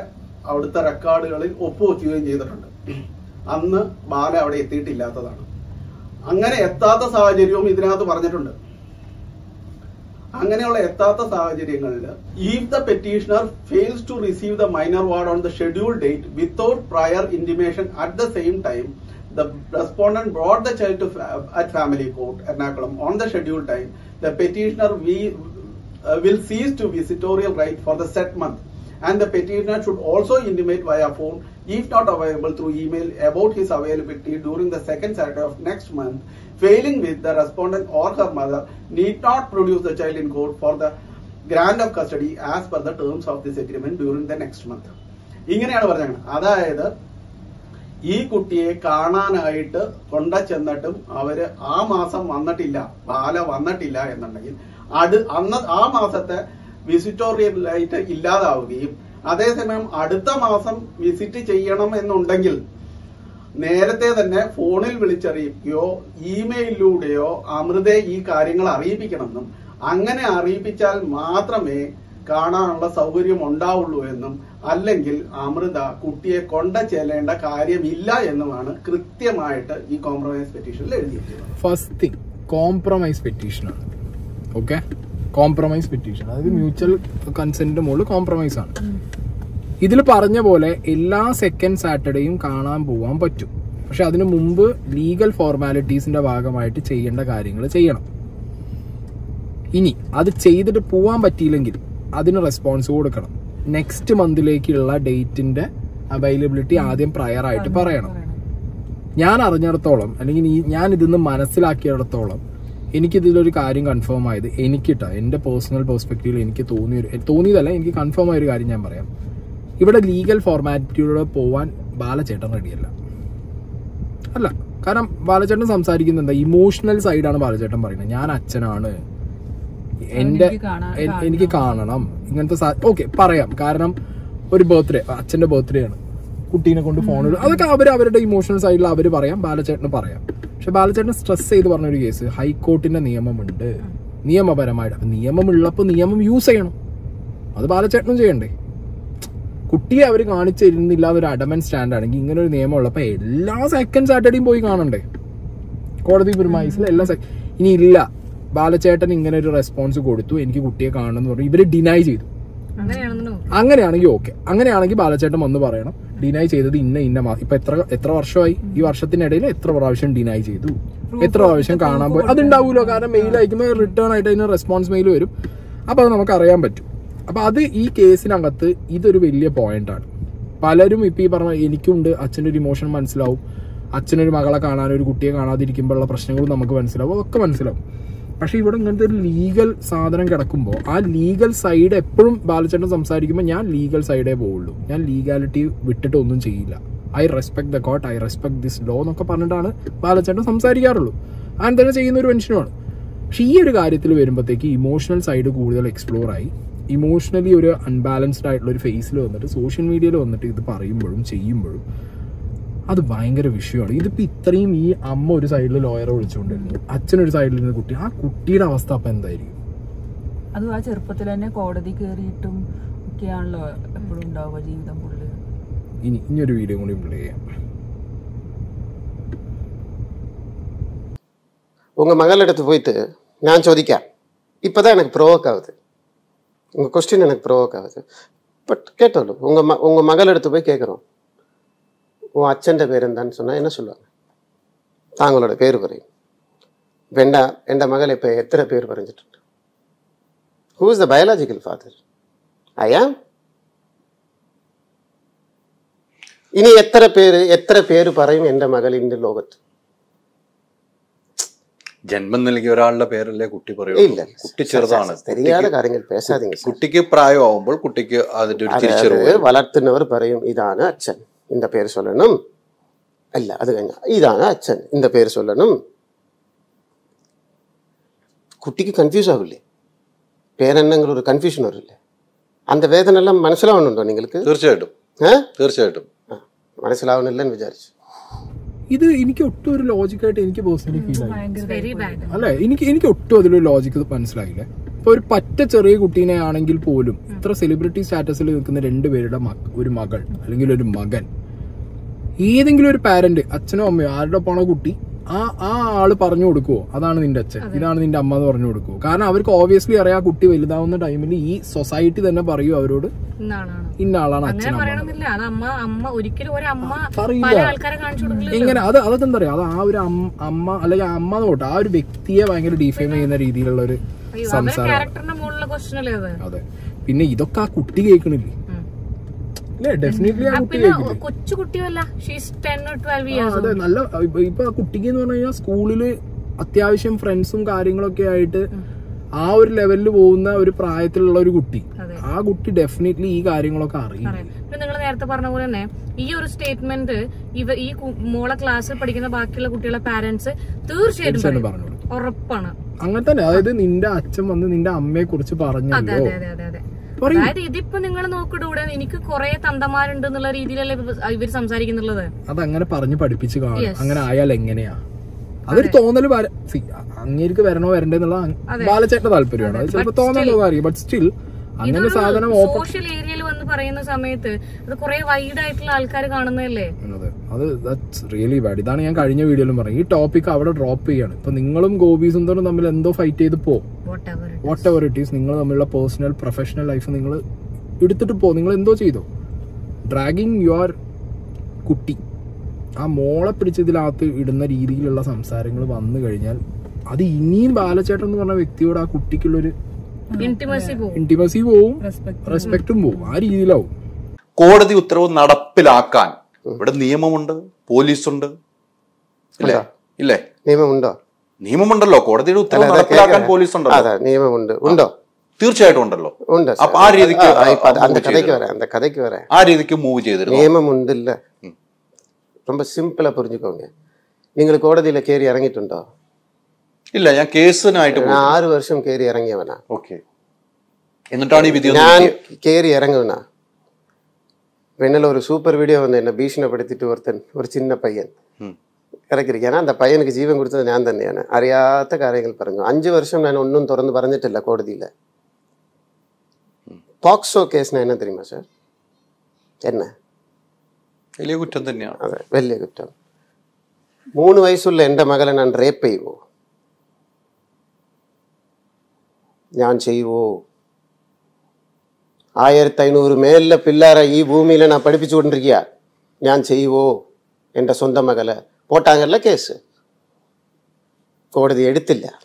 അവിടുത്തെ റെക്കോർഡുകളിൽ ഒപ്പുവെക്കുകയും ചെയ്തിട്ടുണ്ട്. അന്ന് ബാല അവിടെ എത്തിയിട്ടില്ലാത്തതാണ്. അങ്ങനെ എത്താത്ത സാഹചര്യവും ഇതിനകത്ത് പറഞ്ഞിട്ടുണ്ട്. അങ്ങനെയുള്ള എത്താത്ത സാഹചര്യങ്ങളിൽ if the petitioner fails to receive the minor ward on the schedule date without prior intimation at the same time the respondent brought the child to at family court Ernakulam on the schedule time the petitioner will cease to visitorial right for the set month and the petitioner should also intimate by a phone if not available through email about his availability during the second Saturday of next month failing with the respondent or her mother need not produce the child in court for the grant of custody as per the terms of this agreement during the next month ഇങ്ങനെയാണ് പറഞ്ഞത് അതായത് ഈ കുട്ടിയെ കാണാനായിട്ട് കൊണ്ട ചെന്നിട്ടും അവർ ആ മാസം വന്നിട്ടില്ല ബാല വന്നിട്ടില്ല എന്നുണ്ടെങ്കിൽ അത് അന്ന് ആ മാസത്തെ വിസിറ്റോറിയലായിട്ട് ഇല്ലാതാവുകയും അതേസമയം അടുത്ത മാസം വിസിറ്റ് ചെയ്യണം എന്നുണ്ടെങ്കിൽ നേരത്തെ തന്നെ ഫോണിൽ വിളിച്ചറിയിക്കുകയോ ഇമെയിലിലൂടെയോ അമൃതയെ ഈ കാര്യങ്ങൾ അറിയിപ്പിക്കണമെന്നും അങ്ങനെ അറിയിപ്പിച്ചാൽ മാത്രമേ കാണാനുള്ള സൗകര്യം ഉണ്ടാവുള്ളൂ എന്നും അല്ലെങ്കിൽ അമൃത കുട്ടിയെ കൊണ്ട ചെല്ലേണ്ട കാര്യമില്ല എന്നുമാണ് കൃത്യമായിട്ട് ഈ കോംപ്രമൈസ് പെറ്റീഷനിൽ എഴുതിയിരിക്കുന്നത് ഫസ്റ്റ് തിങ് കോംപ്രമൈസ് പെറ്റീഷനാണ് ഓക്കെ കോംപ്രമൈസ് പെറ്റീഷൻ അതായത് മ്യൂച്വൽ കൺസെന്റിന്റെ മുകളിൽ കോംപ്രമൈസ് ആണ്. ഇതിൽ പറഞ്ഞ പോലെ എല്ലാ സെക്കൻഡ് സാറ്റർഡേയും കാണാൻ പോവാൻ പറ്റും. പക്ഷെ അതിനു മുമ്പ് ലീഗൽ ഫോർമാലിറ്റീസിന്റെ ഭാഗമായിട്ട് ചെയ്യേണ്ട കാര്യങ്ങൾ ചെയ്യണം. ഇനി അത് ചെയ്തിട്ട് പോവാൻ പറ്റിയില്ലെങ്കിൽ അതിന് റെസ്പോൺസ് കൊടുക്കണം. നെക്സ്റ്റ് മന്തിലേക്കുള്ള ഡേറ്റിന്റെ അവൈലബിലിറ്റി ആദ്യം പ്രയർ ആയിട്ട് പറയണം. ഞാൻ അറിഞ്ഞിടത്തോളം അല്ലെങ്കിൽ ഞാൻ ഇതിന്ന് മനസ്സിലാക്കിയിടത്തോളം എനിക്കിതിലൊരു കാര്യം കൺഫേം ആയത് എനിക്കിട്ട എന്റെ പേഴ്സണൽ പെർസ്പെക്റ്റീവിൽ എനിക്ക് തോന്നിയ തോന്നിയതല്ല എനിക്ക് കൺഫേം ആയൊരു കാര്യം ഞാൻ പറയാം. ഇവിടെ ലീഗൽ ഫോർമാലിറ്റിയിലൂടെ പോവാൻ ബാലചേട്ടൻ റെഡിയല്ല അല്ല. കാരണം ബാലചേട്ടൻ സംസാരിക്കുന്നത് എന്താ ഇമോഷണൽ സൈഡാണ് ബാലചേട്ടൻ പറയുന്നത്. ഞാൻ അച്ഛനാണ്. എന്റെ എനിക്ക് കാണണം. ഇങ്ങനത്തെ ഓക്കെ പറയാം. കാരണം ഒരു ബർത്ത്ഡേ അച്ഛന്റെ ബർത്ത്ഡേ ആണ്. കുട്ടീനെ കൊണ്ട് ഫോണിൽ അതൊക്കെ അവർ അവരുടെ ഇമോഷണൽ സൈഡിൽ അവർ പറയാം. ബാലചേട്ടന് പറയാം. പക്ഷെ ബാലചേട്ടൻ സ്ട്രെസ് ചെയ്ത് പറഞ്ഞൊരു കേസ് ഹൈക്കോർട്ടിന്റെ നിയമമുണ്ട്. നിയമപരമായിട്ട്. അപ്പൊ നിയമമുള്ളപ്പോൾ നിയമം യൂസ് ചെയ്യണം. അത് ബാലചേട്ടനും ചെയ്യണ്ടേ. കുട്ടിയെ അവർ കാണിച്ചിരുന്നില്ല ഒരു അഡമൻ സ്റ്റാൻഡ് ആണെങ്കിൽ ഇങ്ങനെ ഒരു നിയമം ഉള്ളപ്പോൾ എല്ലാ സെക്കൻഡ് സാറ്റർഡേയും പോയി കാണണ്ടേ. കോടതി പെരുമായിസിൽ എല്ലാ സെക്ക ഇനി ഇല്ല. ബാലചേട്ടൻ ഇങ്ങനെ ഒരു റെസ്പോൺസ് കൊടുത്തു. എനിക്ക് കുട്ടിയെ കാണണം എന്ന് പറഞ്ഞു. ഇവർ ഡിനൈ ചെയ്തു. അങ്ങനെയാണെങ്കിൽ ഓക്കെ അങ്ങനെയാണെങ്കിൽ ബാലചേട്ടൻ വന്ന് പറയണം ഡിനൈ ചെയ്തത് ഇന്ന ഇന്ന ഇപ്പൊ എത്ര എത്ര വർഷമായി? ഈ വർഷത്തിനിടയിൽ എത്ര പ്രാവശ്യം ഡിനൈ ചെയ്തു? എത്ര പ്രാവശ്യം കാണാൻ പോയി അതുണ്ടാവുമല്ലോ കാരണം മെയിൽ അയക്കുമ്പോൾ റിട്ടേൺ ആയിട്ട് അതിന് റെസ്പോൺസ് മെയിൽ വരും. അപ്പൊ അത് നമുക്ക് അറിയാൻ പറ്റും. അപ്പൊ അത് ഈ കേസിനകത്ത് ഇതൊരു വലിയ പോയിന്റ് ആണ്. പലരും ഇപ്പൊ ഈ പറഞ്ഞ എനിക്കുണ്ട് അച്ഛന്റെ ഒരു ഇമോഷൻ മനസ്സിലാവും. അച്ഛനൊരു മകളെ കാണാൻ ഒരു കുട്ടിയെ കാണാതിരിക്കുമ്പോഴുള്ള പ്രശ്നങ്ങളും നമുക്ക് മനസ്സിലാവും. അതൊക്കെ മനസ്സിലാവും. പക്ഷെ ഇവിടെ ഇങ്ങനത്തെ ഒരു ലീഗൽ സാധനം കിടക്കുമ്പോൾ ആ ലീഗൽ സൈഡ് എപ്പോഴും ബാലചേട്ടൻ സംസാരിക്കുമ്പോൾ ഞാൻ ലീഗൽ സൈഡേ പോവുള്ളൂ. ഞാൻ ലീഗാലിറ്റി വിട്ടിട്ട് ഒന്നും ചെയ്യില്ല. I respect the god I respect this law എന്നൊക്കെ പറഞ്ഞിട്ടാണ് ബാലചേട്ടൻ സംസാരിക്കാറുള്ളൂ. അങ്ങനെ തന്നെ ചെയ്യുന്ന ഒരു മനുഷ്യനുമാണ്. പക്ഷേ ഈ ഒരു കാര്യത്തിൽ വരുമ്പോഴത്തേക്ക് ഇമോഷണൽ സൈഡ് കൂടുതൽ എക്സ്പ്ലോർ ആയി. ഇമോഷണലി ഒരു അൺബാലൻസ്ഡ് ആയിട്ടുള്ള ഒരു ഫേസിൽ വന്നിട്ട് സോഷ്യൽ മീഡിയയിൽ വന്നിട്ട് ഇത് പറയുമ്പോഴും ചെയ്യുമ്പോഴും അത് ഭയങ്കര വിഷയമാണ് ഇതിപ്പോ ഇത്രയും ഈ അമ്മ ഒരു സൈഡിൽ ലോയറെ വിളിച്ചുകൊണ്ടിരുന്നു അച്ഛൻ ഒരു സൈഡിൽ നിന്ന് കുട്ടി ആ കുട്ടിയുടെ അവസ്ഥ അപ്പൊ എന്തായിരിക്കും അതും ആ ചെറുപ്പത്തിൽ തന്നെ കോടതി കയറിയിട്ടും ഒക്കെയാണല്ലോ എപ്പോഴും ഉണ്ടാവുക ജീവിതം പുള്ളി ഇനി ഇനിയൊരു വീഡിയോ കൂടി പ്ലേ ചെയ്യാം உங்கள் மகளிடத்து போயிட்டு நான் ചോദിക്കാം இப்போ தான் எனக்கு ப்ரோவோக் ஆகுது உங்கள் கொஸ்டின் எனக்கு ப்ரோவோக் ஆகுது பட் கேட்டோம் உங்கள் ம உங்கள் மகளிடத்து போய் கேட்குறோம் உன் അച്ഛൻ്റെ പേരെന്താന്ന് சொன்னால் என்ன சொல்லுவாங்க താങ്കളുടെ പേര് പറയും ഇപ്പം എൻ്റെ എൻ്റെ മകൾ ഇപ്പോൾ എത്ര പേര് പറഞ്ഞിട്ടുണ്ട് who is the biological father അയാ ഇനി എത്ര പേര് എത്ര പേര് പറയും എൻ്റെ മകൾ ഇൻ്റെ ലോകത്ത് ജന്മം നൽകിയ ഒരാളുടെ പേരല്ലേ കുട്ടി പറയൂ ഇല്ല കുട്ടി ചെറുതാണ് தெரியாத കാര്യങ്ങൾ பேசாதீங்க சார் കുട്ടിക്ക് പ്രായമാവുമ്പോൾ കുട്ടിക്ക് അതിന്റെ ഒരു തിരിച്ചറിവ് അതായത് വരും. വളർത്തുന്നവർ പറയും ഇതാണ് അച്ഛൻ இந்த പേര് சொல்லணும் അല്ല അത് കഴിഞ്ഞ ഇതാണ് അച്ഛൻ இந்த പേര് சொல்லணும் കുട്ടിക്ക് കൺഫ്യൂസ് ആവില്ലേ പേരെന്നെങ്കിൽ ഒരു കൺഫ്യൂഷൻ വരില്ലേ அந்த വേദന എല്ലാം മനസ്സിലാവുന്നുണ്ടോ നിങ്ങൾക്ക് തീർച്ചയായിട്ടും ഏ തീർച്ചയായിട്ടും ആ, മനസ്സിലാവുന്നില്ലെന്ന് വിചാരിച്ചു ഇത് എനിക്ക് ഒട്ടും ഒരു ലോജിക്കായിട്ട് എനിക്ക് പേഴ്സണലി ഫീൽ ആയി ഭയങ്കര വെരി ബാഡ് അല്ലെ എനിക്ക് എനിക്ക് ഒട്ടും അതിലൊരു ലോജിക്ക് മനസ്സിലായില്ല ഇപ്പൊ ഒരു പറ്റ ചെറിയ കുട്ടീനെ ആണെങ്കിൽ പോലും ഇത്ര സെലിബ്രിറ്റി സ്റ്റാറ്റസിൽ നിൽക്കുന്ന രണ്ടുപേരുടെ മക- ഒരു മകൾ അല്ലെങ്കിൽ ഒരു മകൻ ഏതെങ്കിലും ഒരു പാരന്റ് അച്ഛനോ അമ്മയോ ആരുടെ ഒപ്പമാണോ കുട്ടി ആ ആ ആൾ പറഞ്ഞു കൊടുക്കുവോ? അതാണ് നിന്റെ അച്ഛൻ. ഇതാണ് നിന്റെ അമ്മ എന്ന് പറഞ്ഞു കൊടുക്കുവോ? കാരണം അവർക്ക് ഓബിയസ്ലി അറിയാം ആ കുട്ടി വലുതാവുന്ന ടൈമിൽ ഈ സൊസൈറ്റി തന്നെ പറയൂ അവരോട്. ഇന്ന ആളാണ് അച്ഛൻ എങ്ങനെ? അത് അതൊക്കെ എന്താ പറയാ അത് ആ ഒരു അമ്മ അല്ലെങ്കിൽ അമ്മ നോട്ടെ ആ ഒരു വ്യക്തിയെ ഭയങ്കര ഡിഫൈൻ ചെയ്യുന്ന രീതിയിലുള്ള ഒരു സംസാരം. അതെ. പിന്നെ ഇതൊക്കെ ആ കുട്ടി കേൾക്കണില്ലേ ഉം. അല്ലേ ഡെഫിനറ്റ്ലി ആ ആ, കുട്ടി പിന്നെ കേൾക്കില്ലേ കൊച്ചു കുട്ടിയല്ല നല്ല ഇപ്പൊ കുട്ടിക്ക് എന്ന് പറഞ്ഞു കഴിഞ്ഞാൽ സ്കൂളിൽ അത്യാവശ്യം ഫ്രണ്ട്സും കാര്യങ്ങളൊക്കെ ആയിട്ട് ആ ഒരു ലെവലിൽ പോകുന്ന ഒരു പ്രായത്തിലുള്ള ഒരു കുട്ടി. ആ കുട്ടി ഡെഫിനറ്റ്ലി ഈ കാര്യങ്ങളൊക്കെ അറിയും. നിങ്ങൾ നേരത്തെ പറഞ്ഞ പോലെ തന്നെ ഈ ഒരു സ്റ്റേറ്റ്മെന്റ് ഇവ ഈ മോളെ ക്ലാസ്സിൽ പഠിക്കുന്ന ബാക്കിയുള്ള കുട്ടികളെ പാരന്റ്സ് തീർച്ചയായിട്ടും. ഉറപ്പാണ്. അങ്ങനെ തന്നെ അതായത് നിന്റെ അച്ഛൻ വന്ന് നിന്റെ അമ്മയെ കുറിച്ച് അതെ പറഞ്ഞല്ലോ അതെ അതെ അതെ അതെ അതായത് ഇതിപ്പോ നിങ്ങൾ നോക്കിടൂടെ എനിക്ക് കുറെ തന്തമാരുണ്ട് എന്നുള്ള രീതിയിലല്ലേ ഇവർ ഇവർ സംസാരിക്കുന്നുള്ളത്? അങ്ങനെ പറഞ്ഞു പഠിപ്പിച്ച് കാണും. അങ്ങനെ ആയാൽ എങ്ങനെയാ? അതൊരു തോന്നൽ അങ്ങേക്ക് വരണോ വരണ്ടേ എന്നുള്ള ബാലച്ചേട്ട താല്പര്യമാണ്. അത്. ചിലപ്പോ തോന്നലോ കാര്യം ബട്ട് സ്റ്റിൽ അങ്ങനെ സാധനം സോഷ്യൽ ഏരിയയിൽ വന്ന് പറയുന്ന സമയത്ത് അത് കുറെ വൈഡ് ആയിട്ടുള്ള ആൾക്കാർ കാണുന്നതല്ലേ? അതെ. അത് ദാറ്റ്സ് റിയലി ബാഡ് ഇതാണ് ഞാൻ കഴിഞ്ഞ വീഡിയോയിലും പറഞ്ഞു ഈ ടോപ്പിക് അവിടെ ഡ്രോപ്പ് ചെയ്യാണ്. ഇപ്പൊ നിങ്ങളും ഗോപി സുന്ദറും തമ്മിൽ എന്തോ ഫൈറ്റ് ചെയ്ത് പോ. വാട്ട് എവർ ഇറ്റ് ഈസ് നിങ്ങൾ തമ്മിലുള്ള പേഴ്സണൽ പ്രൊഫഷണൽ ലൈഫ് നിങ്ങൾ എടുത്തിട്ട് പോ. നിങ്ങൾ എന്തോ ചെയ്തോ? ഡ്രാഗിങ് യുവർ കുട്ടി. ആ മോളെ പിടിച്ചതിനകത്ത് ഇടുന്ന രീതിയിലുള്ള സംസാരങ്ങൾ വന്നു കഴിഞ്ഞാൽ അത് ഇനിയും ബാലച്ചേട്ടൻ എന്ന് പറഞ്ഞ വ്യക്തിയോട് ആ കുട്ടിക്കുള്ളൊരു ഇന്റിമസി പോവും. റെസ്പെക്ടും റെസ്പെക്റ്റും പോവും. ആ രീതിയിലാവും. കോടതി ഉത്തരവ് നടപ്പിലാക്കാൻ. ഇവിടെ നിയമമുണ്ട് പോലീസുണ്ട്. ഇല്ലേ? ഇല്ലേ? നിയമമുണ്ടോ? നിയമമുണ്ടല്ലോ കോടതിയുടെ ഉത്തരവ് അല്ല, അതാ നടപ്പിലാക്കാൻ കേൾക്കണേ. പോലീസ് ഉണ്ടല്ലോ അതെ നിയമമുണ്ട് ഉണ്ടോ തീർച്ചയായിട്ടും ഉണ്ടല്ലോ ഉണ്ട് അപ്പൊ ആ രീതിക്ക് ആ, ഇപ്പൊ അത് அந்த move கதைக்கு ചെയ്തിരുന്നു. வரேன் அந்த கதைக்கு வரேன் ആ രീതിക്ക് മൂവ് ചെയ്തിരുന്നു நியமம் உண்டு இல்ல ரொம்ப சிம்பிளா புரிஞ்சுக்கோங்க നിങ്ങൾ കോടതിയിലെ കയറി ഇറങ്ങിയിട്ടുണ്ടോ ഇല്ല ഞാൻ കേസിനായിട്ട് ഞാൻ ആറ് വർഷം കയറി ഇറങ്ങിയവനാ ഓക്കെ എന്നിട്ടാണ് ഈ വിധി ഒന്ന് ഞാൻ കിട്ടിയത്. കയറി ഇറങ്ങുവനാ പിന്നലെ ഒരു സൂപ്പർ വീഡിയോ വന്ന് എന്നെ ഭീഷണിപ്പെടുത്തിയിട്ട് ഒരുത്തൻ ഒരു ചിന്ന പയ്യൻ ഉം. ഇറക്കിയിരിക്കുകയാണ് அந்த പയ്യനുക്ക് ജീവൻ കൊടുത്തത് ഞാൻ തന്നെയാണ് അറിയാത്ത കാര്യങ്ങൾ പറഞ്ഞു അഞ്ചു വർഷം ഞാൻ ഒന്നും തുറന്ന് പറഞ്ഞിട്ടില്ല കോടതിയിൽ പോക്സോ കേസിന് എന്നാ தெரியுமா சார் என்ன വലിയ കുറ്റം തന്നെയാണ് അതെ വലിയ കുറ്റം മൂന്ന് വയസ്സുള്ള എൻ്റെ മകളെ ഞാൻ റേപ്പ് ചെയ്യുവോ ഞാൻ ചെയ്യുവോ ആയിരത്തി അഞ്ഞൂറ് മേലിലെ പിള്ളേരെ ഈ ഭൂമിയിൽ ഞാൻ പഠിപ്പിച്ചു കൊണ്ടിരിക്കുക ഞാൻ ചെയ്യുവോ എൻ്റെ സ്വന്തം മകളെ പോട്ടാങ്കല്ല കേസ്. കോടതി എടുത്തില്ല.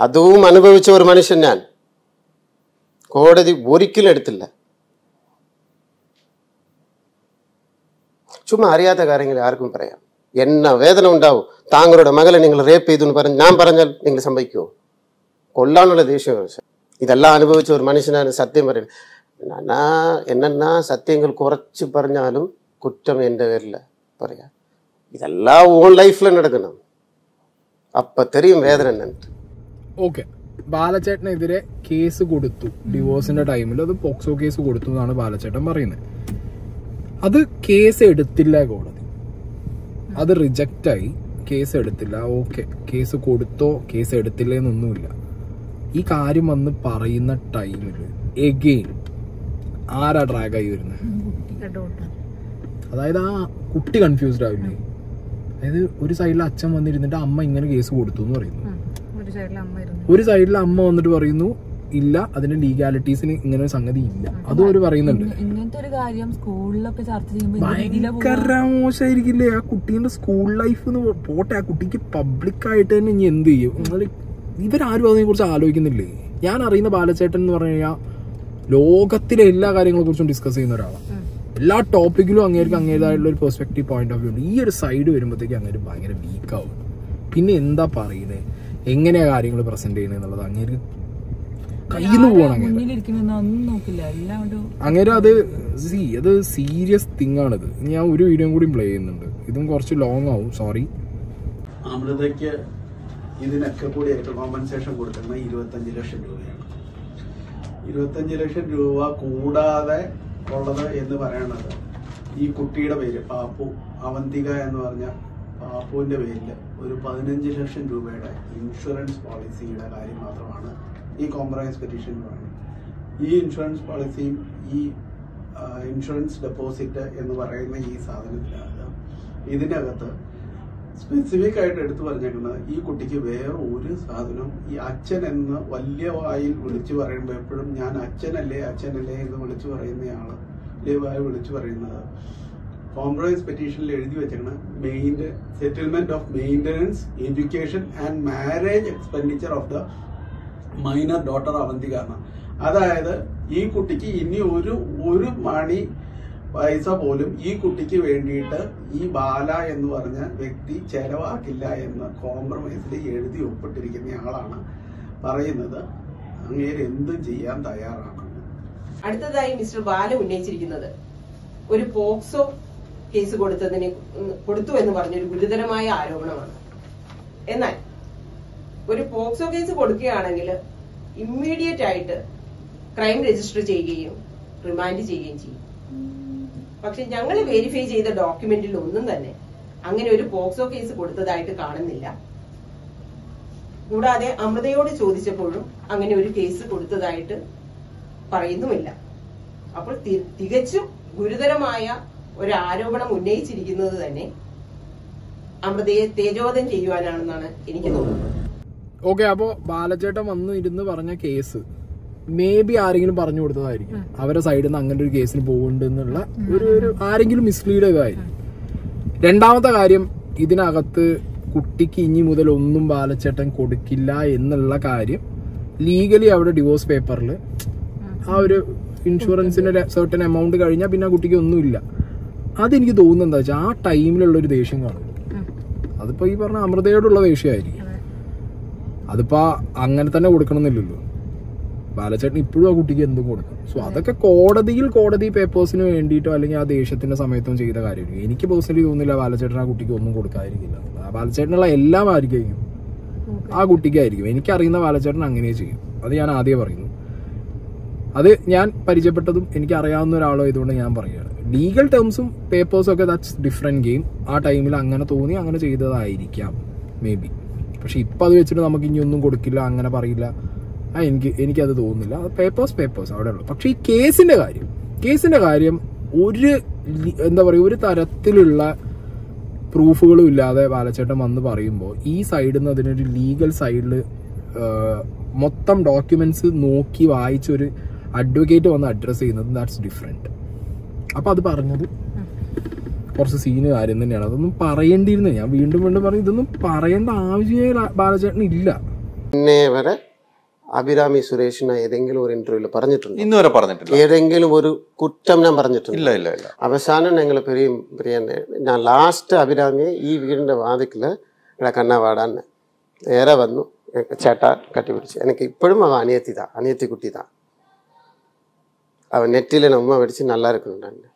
അതും അനുഭവിച്ച ഒരു മനുഷ്യൻ ഞാൻ. കോടതി ഒരിക്കലും എടുത്തില്ല. ചുമ്മാ അറിയാത്ത കാര്യങ്ങൾ ആർക്കും പറയാം. എന്ന വേദന ഉണ്ടാവും. താങ്കളുടെ മകളെ നിങ്ങൾ റേപ്പ് ചെയ്തു എന്ന് പറഞ്ഞ് ഞാൻ പറഞ്ഞാൽ നിങ്ങൾ സംഭവിക്കുമോ കൊള്ളാനുള്ള ദേഷ്യം ഇതെല്ലാം അനുഭവിച്ച ഒരു മനുഷ്യനാണ് സത്യം പറയുന്നത്. എന്നാ സത്യങ്ങൾ കുറച്ച് പറഞ്ഞാലും കുറ്റം എന്റെ പേരിൽ പറയാം. ഇതെല്ലാം ഓൺ ലൈഫിൽ തന്നെ എടുക്കണം. അപ്പൊ തെറിയും വേദന എന്നിട്ട് ഓക്കെ. ബാലച്ചേട്ടനെതിരെ കേസ് കൊടുത്തു. ഡിവോഴ്സിന്റെ ടൈമിൽ അത് പോക്സോ കേസ് കൊടുത്തു എന്നാണ് ബാലചേട്ടൻ പറയുന്നത്. അത് കേസ് എടുത്തില്ല കോടതി. അത് റിജക്റ്റ് ആയി. കേസ് എടുത്തില്ല. ഓക്കെ. കേസ് കൊടുത്തോ? കേസ് എടുത്തില്ല എന്നൊന്നുമില്ല. ഈ കാര്യം വന്ന് പറയുന്ന ടൈമിൽ എഗെയിൻ ആരാ ഡ്രാഗായി വരുന്നത് അതായത് ആ കുട്ടി കൺഫ്യൂസ്ഡ് ആവില്ലേ? അതായത് ഒരു സൈഡിൽ അച്ഛൻ വന്നിരുന്നിട്ട് അമ്മ ഇങ്ങനെ കേസ് കൊടുത്തു എന്ന് പറയുന്നു ഒരു സൈഡിൽ അമ്മ വന്നിട്ട് പറയുന്നു ഇല്ല അതിന്റെ ലീഗാലിറ്റീസിന് ഇങ്ങനെ ഒരു സംഗതി ഇല്ല. അതും അവർ പറയുന്നുണ്ട്. ഇങ്ങ- ഇങ്ങനത്തെ ഒരു കാര്യം സ്കൂളിലൊക്കെ ചർച്ച? ഭയങ്കര മോശമായിരിക്കില്ലേ ആ കുട്ടീന്റെ സ്കൂൾ ലൈഫ് എന്ന് പോട്ടെ ആ കുട്ടിക്ക് പബ്ലിക് ആയിട്ട് തന്നെ ഇനി എന്ത് ചെയ്യും? ഇവരാരും അതിനെ കുറിച്ച് ആലോചിക്കുന്നില്ലേ? ഞാൻ അറിയുന്ന ബാലചേട്ടൻ എന്ന് പറഞ്ഞു കഴിഞ്ഞാൽ ലോകത്തിലെ എല്ലാ കാര്യങ്ങളെ കുറിച്ചും ഡിസ്കസ് ചെയ്യുന്ന ഒരാളാണ് എല്ലാ ടോപ്പിക്കിലും അങ്ങേർക്ക് അങ്ങേതായിട്ടുള്ള ഒരു പെർസ്പെക്റ്റീവ് പോയിന്റ് ഓഫ് വ്യൂ ഉണ്ട്. ഈ ഒരു സൈഡ് വരുമ്പോഴത്തേക്ക് അങ്ങേര് ഭയങ്കര വീക്കാവും പിന്നെ എന്താ പറയുന്നത് എങ്ങനെയാ കാര്യങ്ങൾ പ്രസന്റ് ചെയ്യുന്നത് എന്നുള്ളത് അങ്ങേര് കയ്യിൽ നിന്ന് പോകണം അങ്ങനെ ഒന്നും നോക്കില്ല. എല്ലാം കൊണ്ട് അത് സി അത് സീരിയസ് തിങ് ആണിത്. ഞാൻ ഒരു വീഡിയോ കൂടി പ്ലേ ചെയ്യുന്നുണ്ട്. ഇതും കുറച്ച് ലോങ് ആവും. സോറി അമൃതയ്ക്ക് ഇതിനൊക്കെ കൂടി ആയിട്ട് കോമ്പൻസേഷൻ കൊടുക്കുന്നത് ഇരുപത്തഞ്ച് ലക്ഷം രൂപയാണ്. ഇരുപത്തഞ്ച് ലക്ഷം രൂപ കൂടാതെ ഉള്ളത് എന്ന് പറയുന്നത് ഈ കുട്ടിയുടെ പേര് പാപ്പു അവന്തിക എന്ന് പറഞ്ഞ പാപ്പുവിന്റെ പേരിൽ ഒരു പതിനഞ്ച് ലക്ഷം രൂപയുടെ ഇൻഷുറൻസ് പോളിസിയുടെ കാര്യം മാത്രമാണ് ഈ കോംപ്രമൈസ് പെറ്റീഷൻ പറയുന്നത്. ഈ ഇൻഷുറൻസ് പോളിസിയും ഈ ഇൻഷുറൻസ് ഡെപ്പോസിറ്റ് എന്ന് പറയുന്ന ഈ സാധനത്തിനകത്ത് ഇതിനകത്ത് സ്പെസിഫിക് ആയിട്ട് എടുത്തു പറഞ്ഞേക്കുന്നത് ഈ കുട്ടിക്ക് വേറെ ഒരു സാധനം ഈ അച്ഛൻ എന്ന് വലിയ വായിൽ വിളിച്ചു പറയുമ്പോൾ എപ്പോഴും ഞാൻ അച്ഛനല്ലേ അച്ഛനല്ലേ എന്ന് വിളിച്ചു പറയുന്നയാൾ വലിയ വായിൽ വിളിച്ചു പറയുന്നത്. കോംപ്രമൈസ് പെറ്റീഷനിൽ എഴുതി വെച്ചേക്കണം മെയിന്റെ settlement of maintenance education and marriage expenditure of the minor daughter Avantika അതായത് ഈ കുട്ടിക്ക് ഇനി ഒരു ഒരു മണി പൈസ പോലും ഈ കുട്ടിക്ക് വേണ്ടിയിട്ട് ഈ ബാല എന്ന് പറഞ്ഞ വ്യക്തി ചെലവാക്കില്ല എന്ന് കോംപ്രമൈസിൽ എഴുതി ഒപ്പിട്ടിരിക്കുന്ന ആളാണ് പറയുന്നത്. അങ്ങേര് എന്തും ചെയ്യാൻ തയ്യാറാണ് അടുത്തതായി മിസ്റ്റർ ബാല ഉന്നയിച്ചിരിക്കുന്നത് ഒരു പോക്സോ കേസ് കൊടുത്തതിന് കൊടുത്തു എന്ന് പറഞ്ഞൊരു ഗുരുതരമായ ആരോപണമാണ്. എന്നാൽ ഒരു പോക്സോ കേസ് കൊടുക്കുകയാണെങ്കിൽ ഇമ്മീഡിയറ്റ് ആയിട്ട് ക്രൈം രജിസ്റ്റർ ചെയ്യുകയും റിമാൻഡ് ചെയ്യുകയും ചെയ്യും. പക്ഷെ ഞങ്ങൾ വെരിഫൈ ചെയ്ത ഡോക്യുമെന്റിൽ ഒന്നും തന്നെ അങ്ങനെ ഒരു പോക്സോ കേസ് കൊടുത്തതായിട്ട് കാണുന്നില്ല. കൂടാതെ അമൃതയോട് ചോദിച്ചപ്പോഴും അങ്ങനെ ഒരു കേസ് കൊടുത്തതായിട്ട് പറയുന്നുമില്ല. അപ്പോൾ തികച്ചും ഗുരുതരമായ ഒരു ആരോപണം ഉന്നയിച്ചിരിക്കുന്നത് തന്നെ അമൃതയെ തേജോധം ചെയ്യുവാനാണെന്നാണ് എനിക്ക് തോന്നുന്നത്. ഓക്കെ അപ്പോ ബാലച്ചേട്ടൻ വന്നു ഇരുന്ന് പറഞ്ഞ കേസ് മേ ബി ആരെങ്കിലും പറഞ്ഞു കൊടുത്തതായിരിക്കും. അവരുടെ സൈഡിൽ നിന്ന് അങ്ങനെ ഒരു കേസിന് പോകുന്നുണ്ടെന്നുള്ള ഒരു ഒരു ആരെങ്കിലും മിസ്ലീഡ് ചെയ്തതായിരിക്കും. രണ്ടാമത്തെ കാര്യം ഇതിനകത്ത് കുട്ടിക്ക് ഇനി മുതൽ ഒന്നും ബാലച്ചേട്ടൻ കൊടുക്കില്ല എന്നുള്ള കാര്യം ലീഗലി അവിടെ ഡിവോഴ്സ് പേപ്പറിൽ ആ ഒരു ഇൻഷുറൻസിന്റെ സർട്ടൻ എമൗണ്ട് കഴിഞ്ഞാൽ പിന്നെ ആ കുട്ടിക്ക് ഒന്നുമില്ല. അതെനിക്ക് തോന്നുന്നത് എന്താ വെച്ചാൽ ആ ടൈമിലുള്ള ഒരു ദേഷ്യം കാണും. അതിപ്പോ ഈ പറഞ്ഞ അമൃതയോടുള്ള ദേഷ്യമായിരിക്കും അതിപ്പോ അങ്ങനെ തന്നെ കൊടുക്കണമെന്നില്ലല്ലോ. ബാലച്ചേട്ടൻ ഇപ്പോഴും ആ കുട്ടിക്ക് എന്തും കൊടുക്കും. സോ അതൊക്കെ കോടതിയിൽ കോടതി പേപ്പേഴ്സിന് വേണ്ടിയിട്ടോ അല്ലെങ്കിൽ ആ ദേഷ്യത്തിന്റെ സമയത്തും ചെയ്ത കാര്യമായിരിക്കും. എനിക്ക് പേഴ്സണലി തോന്നുന്നില്ല ബാലച്ചേട്ടൻ ആ കുട്ടിക്ക് ഒന്നും കൊടുക്കാതിരിക്കില്ല. ആ ബാലച്ചേട്ടനുള്ള എല്ലാം ആയിരിക്കും. ആ കുട്ടിക്കായിരിക്കും. എനിക്കറിയുന്ന ബാലച്ചേട്ടൻ അങ്ങനെ ചെയ്യും. അത് ഞാൻ ആദ്യം പറയുന്നു. അത് ഞാൻ പരിചയപ്പെട്ടതും എനിക്ക് അറിയാവുന്ന ഒരാളോ ഇതുകൊണ്ട് ഞാൻ പറയുകയാണ് ലീഗൽ ടേംസും പേപ്പേഴ്സും ഒക്കെ ദാറ്റ്സ് ഡിഫറെന്റ് ഗെയിം ആ ടൈമിൽ അങ്ങനെ തോന്നി അങ്ങനെ ചെയ്തതായിരിക്കാം. മേ ബി പക്ഷെ ഇപ്പം അത് വെച്ചിട്ട് നമുക്ക് ഇനി ഒന്നും കൊടുക്കില്ല അങ്ങനെ പറയില്ല. എനിക്ക് എനിക്കത് തോന്നുന്നില്ല. പേപ്പേഴ്സ് പേപ്പേഴ്സ് അവിടെ ഉള്ളു. പക്ഷേ ഈ കേസിന്റെ കാര്യം കേസിന്റെ കാര്യം ഒരു എന്താ പറയുക ഒരു തരത്തിലുള്ള പ്രൂഫുകളും ഇല്ലാതെ ബാലച്ചേട്ടൻ വന്ന് പറയുമ്പോൾ ഈ സൈഡിൽ നിന്ന് അതിനൊരു ലീഗൽ സൈഡിൽ മൊത്തം ഡോക്യുമെന്റ്സ് നോക്കി വായിച്ചൊരു അഡ്വക്കേറ്റ് വന്ന് അഡ്രസ്സ് ചെയ്യുന്നത് ദാറ്റ്സ് ഡിഫറെന്റ് അപ്പൊ അത് പറഞ്ഞത് കുറച്ച് സീന് കാര്യം തന്നെയാണ്. അതൊന്നും പറയേണ്ടിയിരുന്നു ഞാൻ വീണ്ടും വീണ്ടും പറഞ്ഞു ഇതൊന്നും പറയേണ്ട ആവശ്യമേ ബാലചേട്ടൻ ഇല്ല അഭിരാമി സുരേഷിന് ഏതെങ്കിലും ഒരു ഇന്റർവ്യൂൽ പറഞ്ഞിട്ടുണ്ട്? ഇന്നുവരെ പറഞ്ഞിട്ടില്ല. ഏതെങ്കിലും ഒരു കുറ്റം ഞാൻ പറഞ്ഞിട്ടുണ്ട്? ഇല്ല ഇല്ല അവസാനം ഞങ്ങൾ പ്രിയം പ്രിയ ഞാൻ ലാസ്റ്റ് അഭിരാമിയെ ഈ വീടിന്റെ വാതിക്കൽ ഇവിടെ കണ്ണവാടാന്ന് ഏറെ വന്നു. ചേട്ടാ കട്ടിപിടിച്ച് എനിക്ക് ഇപ്പോഴും അവ അനിയത്തിതാ അനിയത്തി കുട്ടിതാ അവൻ നെറ്റിലെ ഉമ്മ പിടിച്ച് നല്ല ഇരിക്കുന്നുണ്ടെ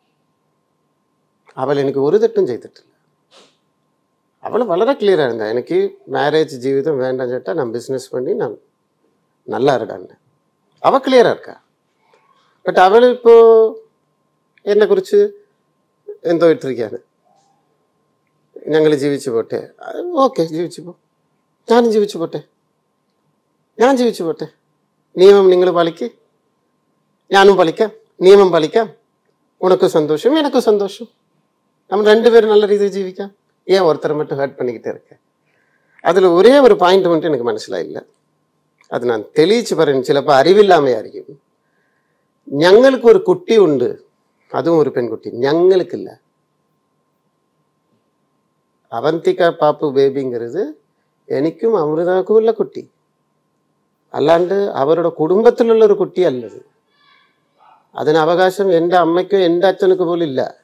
അവൾ എനിക്ക് ഒരു തെറ്റും ചെയ്തിട്ടില്ല. അവൾ വളരെ ക്ലിയർ ആയിരുന്നു. എനിക്ക് മാരേജ് ജീവിതം വേണ്ട ചേട്ടാ ഞാൻ ബിസിനസ് വേണ്ടി ഞാൻ நல்லா இருக்கான்னு അവ ക്ലിയർ ആർക്കാ ബട്ട് അവൾ ഇപ്പോൾ എന്നെ കുറിച്ച് എന്തോ ഇട്ടിരിക്കുകയാണ് ഞങ്ങൾ ജീവിച്ചു പോട്ടെ ഓക്കെ ജീവിച്ചു പോ ഞാനും ജീവിച്ചു പോട്ടെ ഞാൻ ജീവിച്ചു പോട്ടെ നിയമം നിങ്ങൾ പാലിക്ക് ഞാനും പാലിക്കാം നിയമം പാലിക്കാം ഉനക്ക് സന്തോഷം എനക്കും സന്തോഷം നമ്മൾ രണ്ടുപേരും നല്ല രീതിയിൽ ജീവിക്കാം ஏன் ஒருத்தரை மட்டும் ஹர்ட் பண்ணிக்கிட்டே இருக்க அதில் ஒரே ஒரு பாயிண்ட் மட்டும் எனக்கு മനസ്സിലായില്ല അത് ഞാൻ തെളിയിച്ച് പറയും. ചിലപ്പോൾ അറിവില്ലാമയായിരിക്കും ഞങ്ങൾക്കൊരു കുട്ടിയുണ്ട്. അതും ഒരു പെൺകുട്ടി. ഞങ്ങൾക്കില്ല. അവന്തിക്ക പാപ്പു ബേബിങ്കരുത് എനിക്കും അമൃതാക്കുമുള്ള കുട്ടി. അല്ലാണ്ട് അവരുടെ കുടുംബത്തിലുള്ള ഒരു കുട്ടിയല്ലത്. അതിന് അവകാശം എന്റെ അമ്മയ്ക്കോ എന്റെ അച്ഛനക്കോ പോലും ഇല്ല.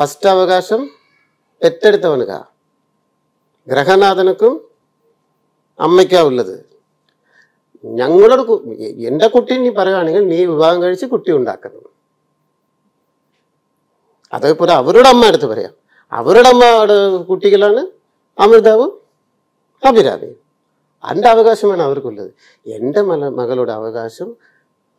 ഫസ്റ്റ് അവകാശം പെറ്റെടുത്തവനുക. ഗ്രഹനാഥനക്കും അമ്മയ്ക്കാവുള്ളത് ഞങ്ങളോട് എന്റെ കുട്ടി നീ പറയുകയാണെങ്കിൽ നീ വിവാഹം കഴിച്ച് കുട്ടി ഉണ്ടാക്കുന്നത് അതേപോലെ അവരുടെ അമ്മ അടുത്ത് പറയാം. അവരുടെ അമ്മയുടെ കുട്ടികളാണ്. അമൃതാവും അഭിരാമിയും. എന്റെ അവകാശമാണ് അവർക്കുള്ളത്. എന്റെ മല മകളുടെ അവകാശം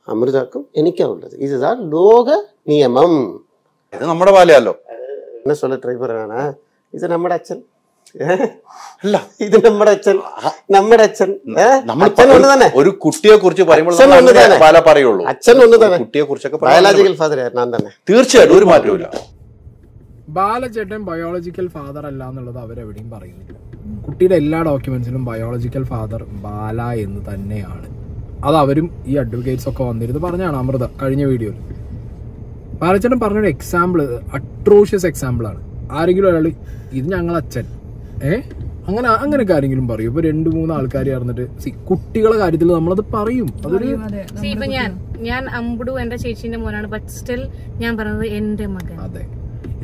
അമൃതാക്കും എനിക്കാവുള്ളത് ഇതാണ് ലോക നിയമം. ഇത് നമ്മുടെ ബാലയല്ലോ എന്നെ സൊല്ല ട്രൈ പറയാണ് ഇത് നമ്മുടെ അച്ഛൻ. അല്ല. ഇത് നമ്മുടെ അച്ഛൻ നമ്മുടെ അച്ഛൻ നമ്മൾ അച്ഛൻ ഒന്ന് തന്നെ. ഒരു കുട്ടിയെ കുറിച്ച് പറയുമ്പോൾ പല. പറയുള്ളൂ. അച്ഛൻ ഒന്ന് തന്നെ. കുട്ടിയെ കുറിച്ചൊക്കെ ബയോളജിക്കൽ ഫാദർ ഞാൻ തന്നെ. തീർച്ചയായിട്ടും ഒരു മാറ്റമില്ല ബാലചേട്ടൻ ബയോളജിക്കൽ ഫാദർ അല്ല എന്നുള്ളത് അവരെവിടെയും പറയുന്നില്ല. കുട്ടിയുടെ എല്ലാ ഡോക്യുമെന്റ്സിലും ബയോളജിക്കൽ ഫാദർ ബാല എന്ന് തന്നെയാണ്. അത് അവരും ഈ അഡ്വക്കേറ്റ്സ് ഒക്കെ വന്നിരുന്നു. പറഞ്ഞാണ് അമൃത കഴിഞ്ഞ വീഡിയോയിൽ ബാലചേട്ടൻ പറഞ്ഞൊരു എക്സാമ്പിൾ അട്രോഷ്യസ് എക്സാമ്പിൾ ആണ്. ആരെങ്കിലും ഒരാൾ ഇത് ഞങ്ങൾ അച്ഛൻ. ഏ? അങ്ങനെ അങ്ങനെ ആരെങ്കിലും പറയും. ഇപ്പൊ രണ്ടു മൂന്ന് ആൾക്കാർ അറിഞ്ഞിട്ട് കുട്ടികളെ കാര്യത്തിൽ നമ്മളത് പറയും. അതൊരു ഞാൻ ഞാൻ അമ്പുടു എന്റെ ചേച്ചീന്റെ മോനാണ് ബട്ട് സ്റ്റിൽ ഞാൻ പറഞ്ഞത് എന്റെ മകൻ. അതെ.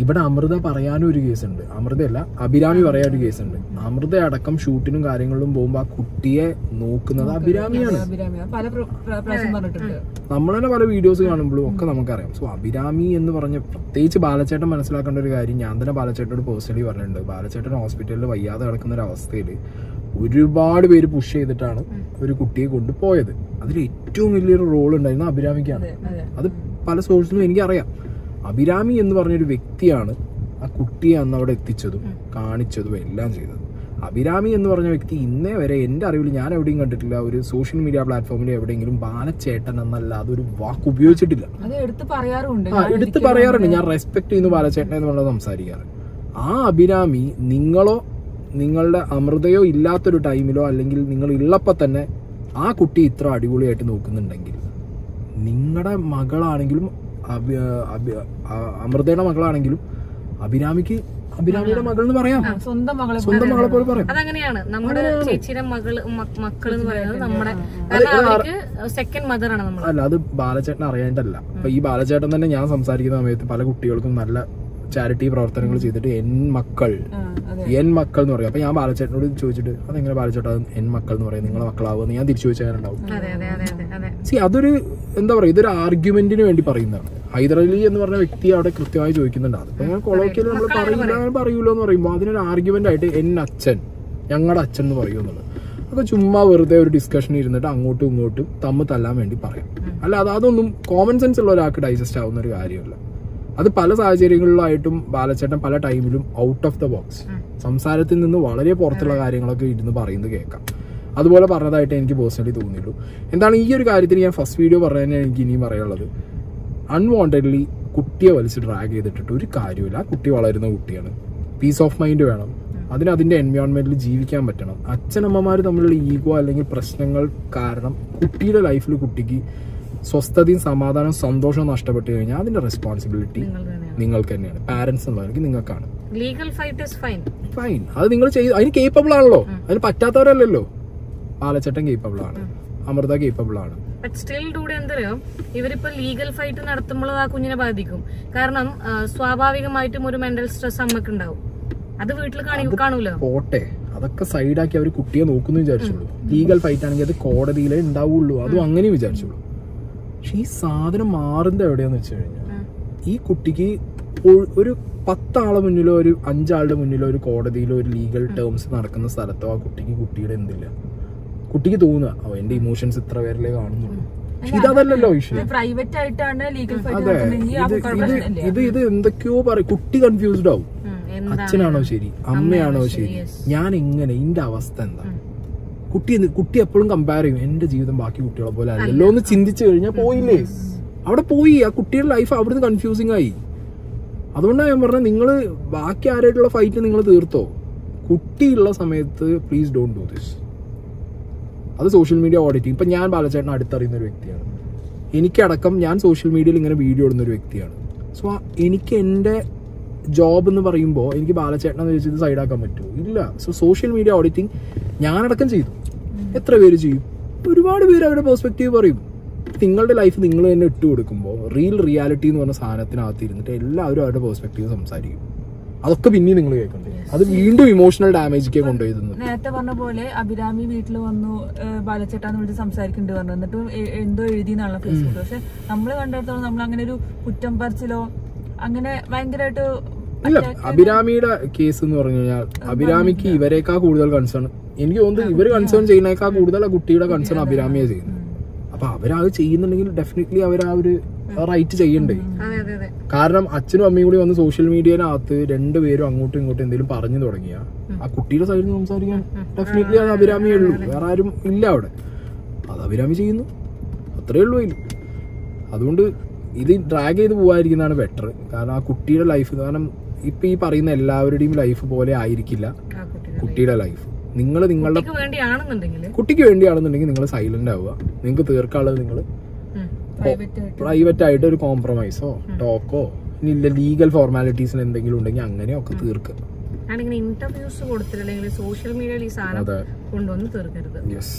ഇവിടെ അമൃത പറയാനും ഒരു കേസുണ്ട്. അമൃതയല്ല അഭിരാമി ഒരു കേസുണ്ട്. അമൃത അടക്കം ഷൂട്ടിനും കാര്യങ്ങളിലും പോകുമ്പോ ആ കുട്ടിയെ നോക്കുന്നത് അഭിരാമിയാണ്. നമ്മൾ തന്നെ പല വീഡിയോസ് കാണുമ്പോഴും ഒക്കെ നമുക്കറിയാം. സോ അഭിരാമി എന്ന് പറഞ്ഞ പ്രത്യേകിച്ച് ബാലച്ചേട്ടൻ മനസ്സിലാക്കേണ്ട ഒരു കാര്യം ഞാൻ തന്നെ ബാലച്ചേട്ടനോട് പേഴ്സണലി പറഞ്ഞിട്ടുണ്ട്. ബാലച്ചേട്ടൻ ഹോസ്പിറ്റലിൽ വയ്യാതെ കിടക്കുന്ന ഒരു അവസ്ഥയിൽ ഒരുപാട് പേര് പുഷ് ചെയ്തിട്ടാണ് ഒരു കുട്ടിയെ കൊണ്ടുപോയത്. അതിൽ ഏറ്റവും വലിയൊരു റോൾ ഉണ്ടായിരുന്ന അഭിരാമിക്കാണ്. അത് പല സോഴ്സിലും എനിക്കറിയാം. അഭിരാമി എന്ന് പറഞ്ഞൊരു വ്യക്തിയാണ് ആ കുട്ടിയെ അന്ന് അവിടെ എത്തിച്ചതും കാണിച്ചതും എല്ലാം ചെയ്തത്. അഭിരാമി എന്ന് പറഞ്ഞ വ്യക്തി ഇന്നേ വരെ എന്റെ അറിവിൽ ഞാൻ എവിടെയും കണ്ടിട്ടില്ല. ഒരു സോഷ്യൽ മീഡിയ പ്ലാറ്റ്ഫോമിൽ എവിടെയെങ്കിലും ബാലച്ചേട്ടൻ എന്നല്ലാതെ ഒരു വാക്ക് ഉപയോഗിച്ചിട്ടില്ല. എടുത്ത് പറയാറുണ്ട്. ആ എടുത്ത് പറയാറുണ്ട്. ഞാൻ റെസ്പെക്ട് ചെയ്യുന്നു ബാലച്ചേട്ടൻ എന്ന് പറഞ്ഞത് സംസാരിക്കാറ്. ആ അഭിരാമി നിങ്ങളോ നിങ്ങളുടെ അമൃതയോ ഇല്ലാത്തൊരു ടൈമിലോ അല്ലെങ്കിൽ നിങ്ങൾ ഉള്ളപ്പോൾ തന്നെ ആ കുട്ടി ഇത്ര അടിപൊളിയായിട്ട് നോക്കുന്നുണ്ടെങ്കിൽ നിങ്ങളുടെ മകളാണെങ്കിലും അമൃതയുടെ മകളാണെങ്കിലും അഭിരാമിക്ക് അഭിരാമിയുടെ മകൾ എന്ന് പറയാം. സ്വന്തം മകളെ സ്വന്തം മകളെ പോലെ പറയാം. അതങ്ങനെയാണ്. നമ്മുടെ ചേച്ചിയുടെ മകൾ മക്കൾ എന്ന് പറയുന്നത് നമ്മുടെ സെക്കൻഡ് മദർ ആണ് നമ്മൾ അല്ല അത് ബാലചേട്ടൻ അറിയാണ്ടല്ല അപ്പൊ ഈ ബാലചേട്ടൻ തന്നെ ഞാൻ സംസാരിക്കുന്ന സമയത്ത് പല കുട്ടികൾക്കും നല്ല ചാരിറ്റി പ്രവർത്തനങ്ങൾ ചെയ്തിട്ട് എൻ മക്കൾ. എൻ മക്കൾ എന്ന് പറയും. അപ്പൊ ഞാൻ ബാലചേട്ടനോട് ചോദിച്ചിട്ട് അതെങ്ങനെ ബാലചേട്ടാ? അത് എൻ മക്കൾ എന്ന് പറയും. നിങ്ങളെ മക്കളാവുമെന്ന് ഞാൻ തിരിച്ചു ചോദിച്ചാലുണ്ടാവും സി അതൊരു എന്താ പറയാ ഇതൊരു ആർഗ്യുമെന്റിന് വേണ്ടി പറയുന്നതാണ്. ഹൈദരലി എന്ന് പറഞ്ഞ വ്യക്തി അവിടെ കൃത്യമായി ചോദിക്കുന്നുണ്ട്. അതിപ്പോ ഞാൻ കൊളോക്കിയിൽ നമ്മൾ പറയില്ല പറയൂലോ എന്ന് പറയുമ്പോൾ അതിനൊരു ആർഗ്യുമെന്റ് ആയിട്ട് എൻ അച്ഛൻ ഞങ്ങളുടെ അച്ഛൻ എന്ന് പറയുമെന്നുള്ളത് അപ്പൊ ചുമ്മാ വെറുതെ ഒരു ഡിസ്കഷൻ ഇരുന്നിട്ട് അങ്ങോട്ടും ഇങ്ങോട്ടും തമ്മിൽ തല്ലാൻ വേണ്ടി പറയാം. അല്ല അത് അതൊന്നും കോമൺ സെൻസ് ഉള്ള ഒരാൾക്ക് ഡൈജസ്റ്റ് ആവുന്ന ഒരു കാര്യമല്ല. അത് പല സാഹചര്യങ്ങളിലായിട്ടും ബാലച്ചേട്ടൻ പല ടൈമിലും ഔട്ട് ഓഫ് ദ ബോക്സ് സംസാരത്തിൽ നിന്ന് വളരെ പുറത്തുള്ള കാര്യങ്ങളൊക്കെ ഇരുന്ന് പറയുന്നത് കേൾക്കാം. അതുപോലെ പറഞ്ഞതായിട്ട് എനിക്ക് പേഴ്സണലി തോന്നിയിട്ടുള്ളൂ എന്താണ് ഈ ഒരു കാര്യത്തിൽ ഞാൻ ഫസ്റ്റ് വീഡിയോ പറഞ്ഞതന്നെ എനിക്ക് ഇനിയും പറയാനുള്ളത്. അൺവാണ്ടഡ്ലി കുട്ടിയെ വലിച്ച് ഡ്രാഗ് ചെയ്തിട്ടിട്ട് ഒരു കാര്യമില്ല ആ കുട്ടി വളരുന്ന കുട്ടിയാണ്. പീസ് ഓഫ് മൈൻഡ് വേണം. അതിന് അതിന്റെ എൻവയോൺമെന്റിൽ ജീവിക്കാൻ പറ്റണം. അച്ഛനമ്മമാർ തമ്മിലുള്ള ഈഗോ അല്ലെങ്കിൽ പ്രശ്നങ്ങൾ കാരണം കുട്ടിയുടെ ലൈഫിൽ കുട്ടിക്ക് സ്വസ്ഥതയും സമാധാനവും സന്തോഷവും നഷ്ടപ്പെട്ടു കഴിഞ്ഞാൽ അതിന്റെ റെസ്പോൺസിബിലിറ്റി നിങ്ങൾക്ക് തന്നെയാണ്. പാരന്റ്സ് എന്നുള്ളവർക്ക് നിങ്ങൾക്കാണ്. Legal fight is fine fine അത് നിങ്ങൾ ചെയ്ത് അതിന് കേപ്പബിൾ ആണല്ലോ. അതിന് പറ്റാത്തവരല്ലല്ലോ. പാലച്ചട്ടൻ കേപ്പബിൾ ആണ്. അമൃത കേപ്പബിൾ ആണ്. സ്റ്റിൽ ഡൂടെ എന്തറിയോ ഇവരിപ്പോ ലീഗൽ ഫൈറ്റ് നടത്തുമ്പോൾ ആ കുഞ്ഞിനെ ബാധിക്കും. കാരണം സ്വാഭാവികമായിട്ടും ഒരു മെന്റൽ സ്ട്രെസ് അമ്മയ്ക്ക് ഉണ്ടാവും അത് വീട്ടിൽ കാണി കാണൂലോ? പോട്ടെ. അതൊക്കെ സൈഡാക്കി അവർ കുട്ടിയെ നോക്കുന്നു വിചാരിച്ചുള്ളൂ. ലീഗൽ ഫൈറ്റ് ആണെങ്കിൽ അത് കോടതിയിലേ ഉണ്ടാവുള്ളൂ. അതും അങ്ങനെ വിചാരിച്ചുള്ളൂ. പക്ഷെ ഈ സാധനം മാറുന്നത് എവിടെയാന്ന് വെച്ച് കഴിഞ്ഞാൽ ഈ കുട്ടിക്ക് ഒരു പത്താളെ മുന്നിലോ ഒരു അഞ്ചാളുടെ മുന്നിലോ ഒരു കോടതിയിലോ ഒരു ലീഗൽ ടേംസ് നടക്കുന്ന സ്ഥലത്തോ ആ കുട്ടിക്ക് കുട്ടിയുടെ എന്തില്ല. കുട്ടിക്ക് തോന്നുക ഓ എന്റെ ഇമോഷൻസ് ഇത്ര പേരിലേ കാണുന്നുള്ളൂ. ഇതല്ലോ ഇതല്ലല്ലോ ഇഷ്യൂ പ്രൈവറ്റ് ആയിട്ടാണ് ലീഗൽ ഫൈറ്റ് അതെ നടത്തുന്നതെങ്കിൽ ആ ഇത് ഇത് എന്തൊക്കെയോ പറയും. കുട്ടി കൺഫ്യൂസ്ഡ് ആവും. അച്ഛനാണോ ശരി? അമ്മയാണോ ശരി? ഞാൻ എങ്ങനെ എന്റെ അവസ്ഥ എന്താ? കുട്ടി കുട്ടി എപ്പോഴും കമ്പയർ ചെയ്യും എന്റെ ജീവിതം ബാക്കി കുട്ടികളെ പോലെ അല്ലല്ലോ എന്ന് ചിന്തിച്ചു കഴിഞ്ഞാൽ പോയില്ലേ. അവിടെ പോയി ആ കുട്ടിയുടെ ലൈഫ് അവിടുന്ന് കൺഫ്യൂസിങ് ആയി. അതുകൊണ്ടാണ് ഞാൻ പറഞ്ഞത് നിങ്ങൾ ബാക്കി ആരായിട്ടുള്ള ഫൈറ്റ് നിങ്ങൾ തീർത്തോ? കുട്ടിയുള്ള സമയത്ത് പ്ലീസ് ഡോണ്ട് ഡു ദിസ് അത് സോഷ്യൽ മീഡിയ ഓഡിറ്റിംഗ് ഇപ്പൊ ഞാൻ ബാലചേട്ടൻ അടുത്തറിയുന്ന ഒരു വ്യക്തിയാണ്. എനിക്കടക്കം ഞാൻ സോഷ്യൽ മീഡിയയിൽ ഇങ്ങനെ വീഡിയോ ഇടുന്ന ഒരു വ്യക്തിയാണ്. സോ എനിക്ക് എന്റെ ജോബ് എന്ന് പറയുമ്പോൾ എനിക്ക് ബാലചേട്ടനെ ചോദിച്ചത് സൈഡാക്കാൻ പറ്റുമോ? ഇല്ല. സോ സോഷ്യൽ മീഡിയ ഓഡിറ്റിംഗ് ഞാനടക്കം ചെയ്തു. എത്ര പേര് ചെയ്യും? ഒരുപാട് പേര് അവരുടെ പെർസ്പെക്റ്റീവ് പറയും. നിങ്ങളുടെ ലൈഫ് നിങ്ങൾ തന്നെ ഇട്ട് കൊടുക്കുമ്പോൾ റിയൽ റിയാലിറ്റി എന്ന് പറഞ്ഞ സാധനത്തിനകത്ത് ഇരുന്നിട്ട് എല്ലാവരും അവരുടെ പെർസ്പെക്റ്റീവ് സംസാരിക്കും. അതൊക്കെ പിന്നെയും നിങ്ങൾ കേൾക്കണ്ടേ അത് വീണ്ടും ഇമോഷണൽ ഡാമേജിലേക്ക് കൊണ്ടുപോയി നേരത്തെ പറഞ്ഞ പോലെ അഭിരാമി വീട്ടിൽ വന്നു ബാലച്ചേട്ടാന്ന് വിളിച്ച് സംസാരിക്കുന്നുണ്ട് പറഞ്ഞു. എന്നിട്ട് എന്തോ എഴുതി എന്നുള്ള ഫേസ്ബുക്ക് പക്ഷെ നമ്മൾ കണ്ടിടത്തോളം നമ്മൾ അങ്ങനെ ഒരു കുറ്റം പറിച്ചിലോ അങ്ങനെ ഭയങ്കരമായിട്ട് ഇല്ല അഭിരാമിയുടെ കേസ് എന്ന് പറഞ്ഞു കഴിഞ്ഞാൽ അഭിരാമിക്ക് ഇവരെക്കാൾ കൂടുതൽ കൺസേൺ എനിക്ക് തോന്നുന്നു ഇവർ കൺസേൺ ചെയ്യുന്നേക്കാൾ കൂടുതൽ ആ കുട്ടിയുടെ കൺസേൺ അഭിരാമിയെ ചെയ്യുന്നത്. അപ്പൊ അവരത് ചെയ്യുന്നുണ്ടെങ്കിൽ ഡെഫിനറ്റ്ലി അവർ ആ ഒരു റൈറ്റ് ചെയ്യണ്ടേ. കാരണം അച്ഛനും അമ്മയും കൂടി വന്ന് സോഷ്യൽ മീഡിയനകത്ത് രണ്ടുപേരും അങ്ങോട്ടും ഇങ്ങോട്ടും എന്തെങ്കിലും പറഞ്ഞു തുടങ്ങിയ ആ കുട്ടിയുടെ സൈഡിൽ നിന്ന് സംസാരിക്കാൻ ഡെഫിനറ്റ്ലി അത് അഭിരാമിയേ ഉള്ളൂ. വേറെ ആരും ഇല്ല അവിടെ. അത് അഭിരാമി ചെയ്യുന്നു. അത്രേ ഉള്ളൂ അതിൽ. അതുകൊണ്ട് ഇത് ഡ്രാഗ് ചെയ്ത് പോകാതിരിക്കുന്നതാണ് ബെറ്റർ കാരണം ആ കുട്ടിയുടെ ലൈഫ് കാരണം ഇപ്പൊ ഈ പറയുന്ന എല്ലാവരുടെയും ലൈഫ് പോലെ ആയിരിക്കില്ല കുട്ടിയുടെ ലൈഫ് നിങ്ങൾ നിങ്ങളുടെ കുട്ടിക്ക് വേണ്ടിയാണെന്നുണ്ടെങ്കിൽ നിങ്ങൾ സൈലന്റ് ആവുക. നിങ്ങൾക്ക് തീർക്കാനുള്ളത് നിങ്ങൾ പ്രൈവറ്റ് ആയിട്ട്. ഒരു കോംപ്രമൈസോ ടോക്കോ ഇനി ലീഗൽ ഫോർമാലിറ്റീസിൽ എന്തെങ്കിലും ഉണ്ടെങ്കിൽ അങ്ങനെയൊക്കെ തീർക്കുക. ഞാനിങ്ങനെ ഇന്റർവ്യൂസ് കൊടുത്തിട്ടില്ലെങ്കിൽ സോഷ്യൽ മീഡിയയിൽ ഈ സാധനം കൊണ്ടുവന്ന് തീർക്കരുത്. യെസ്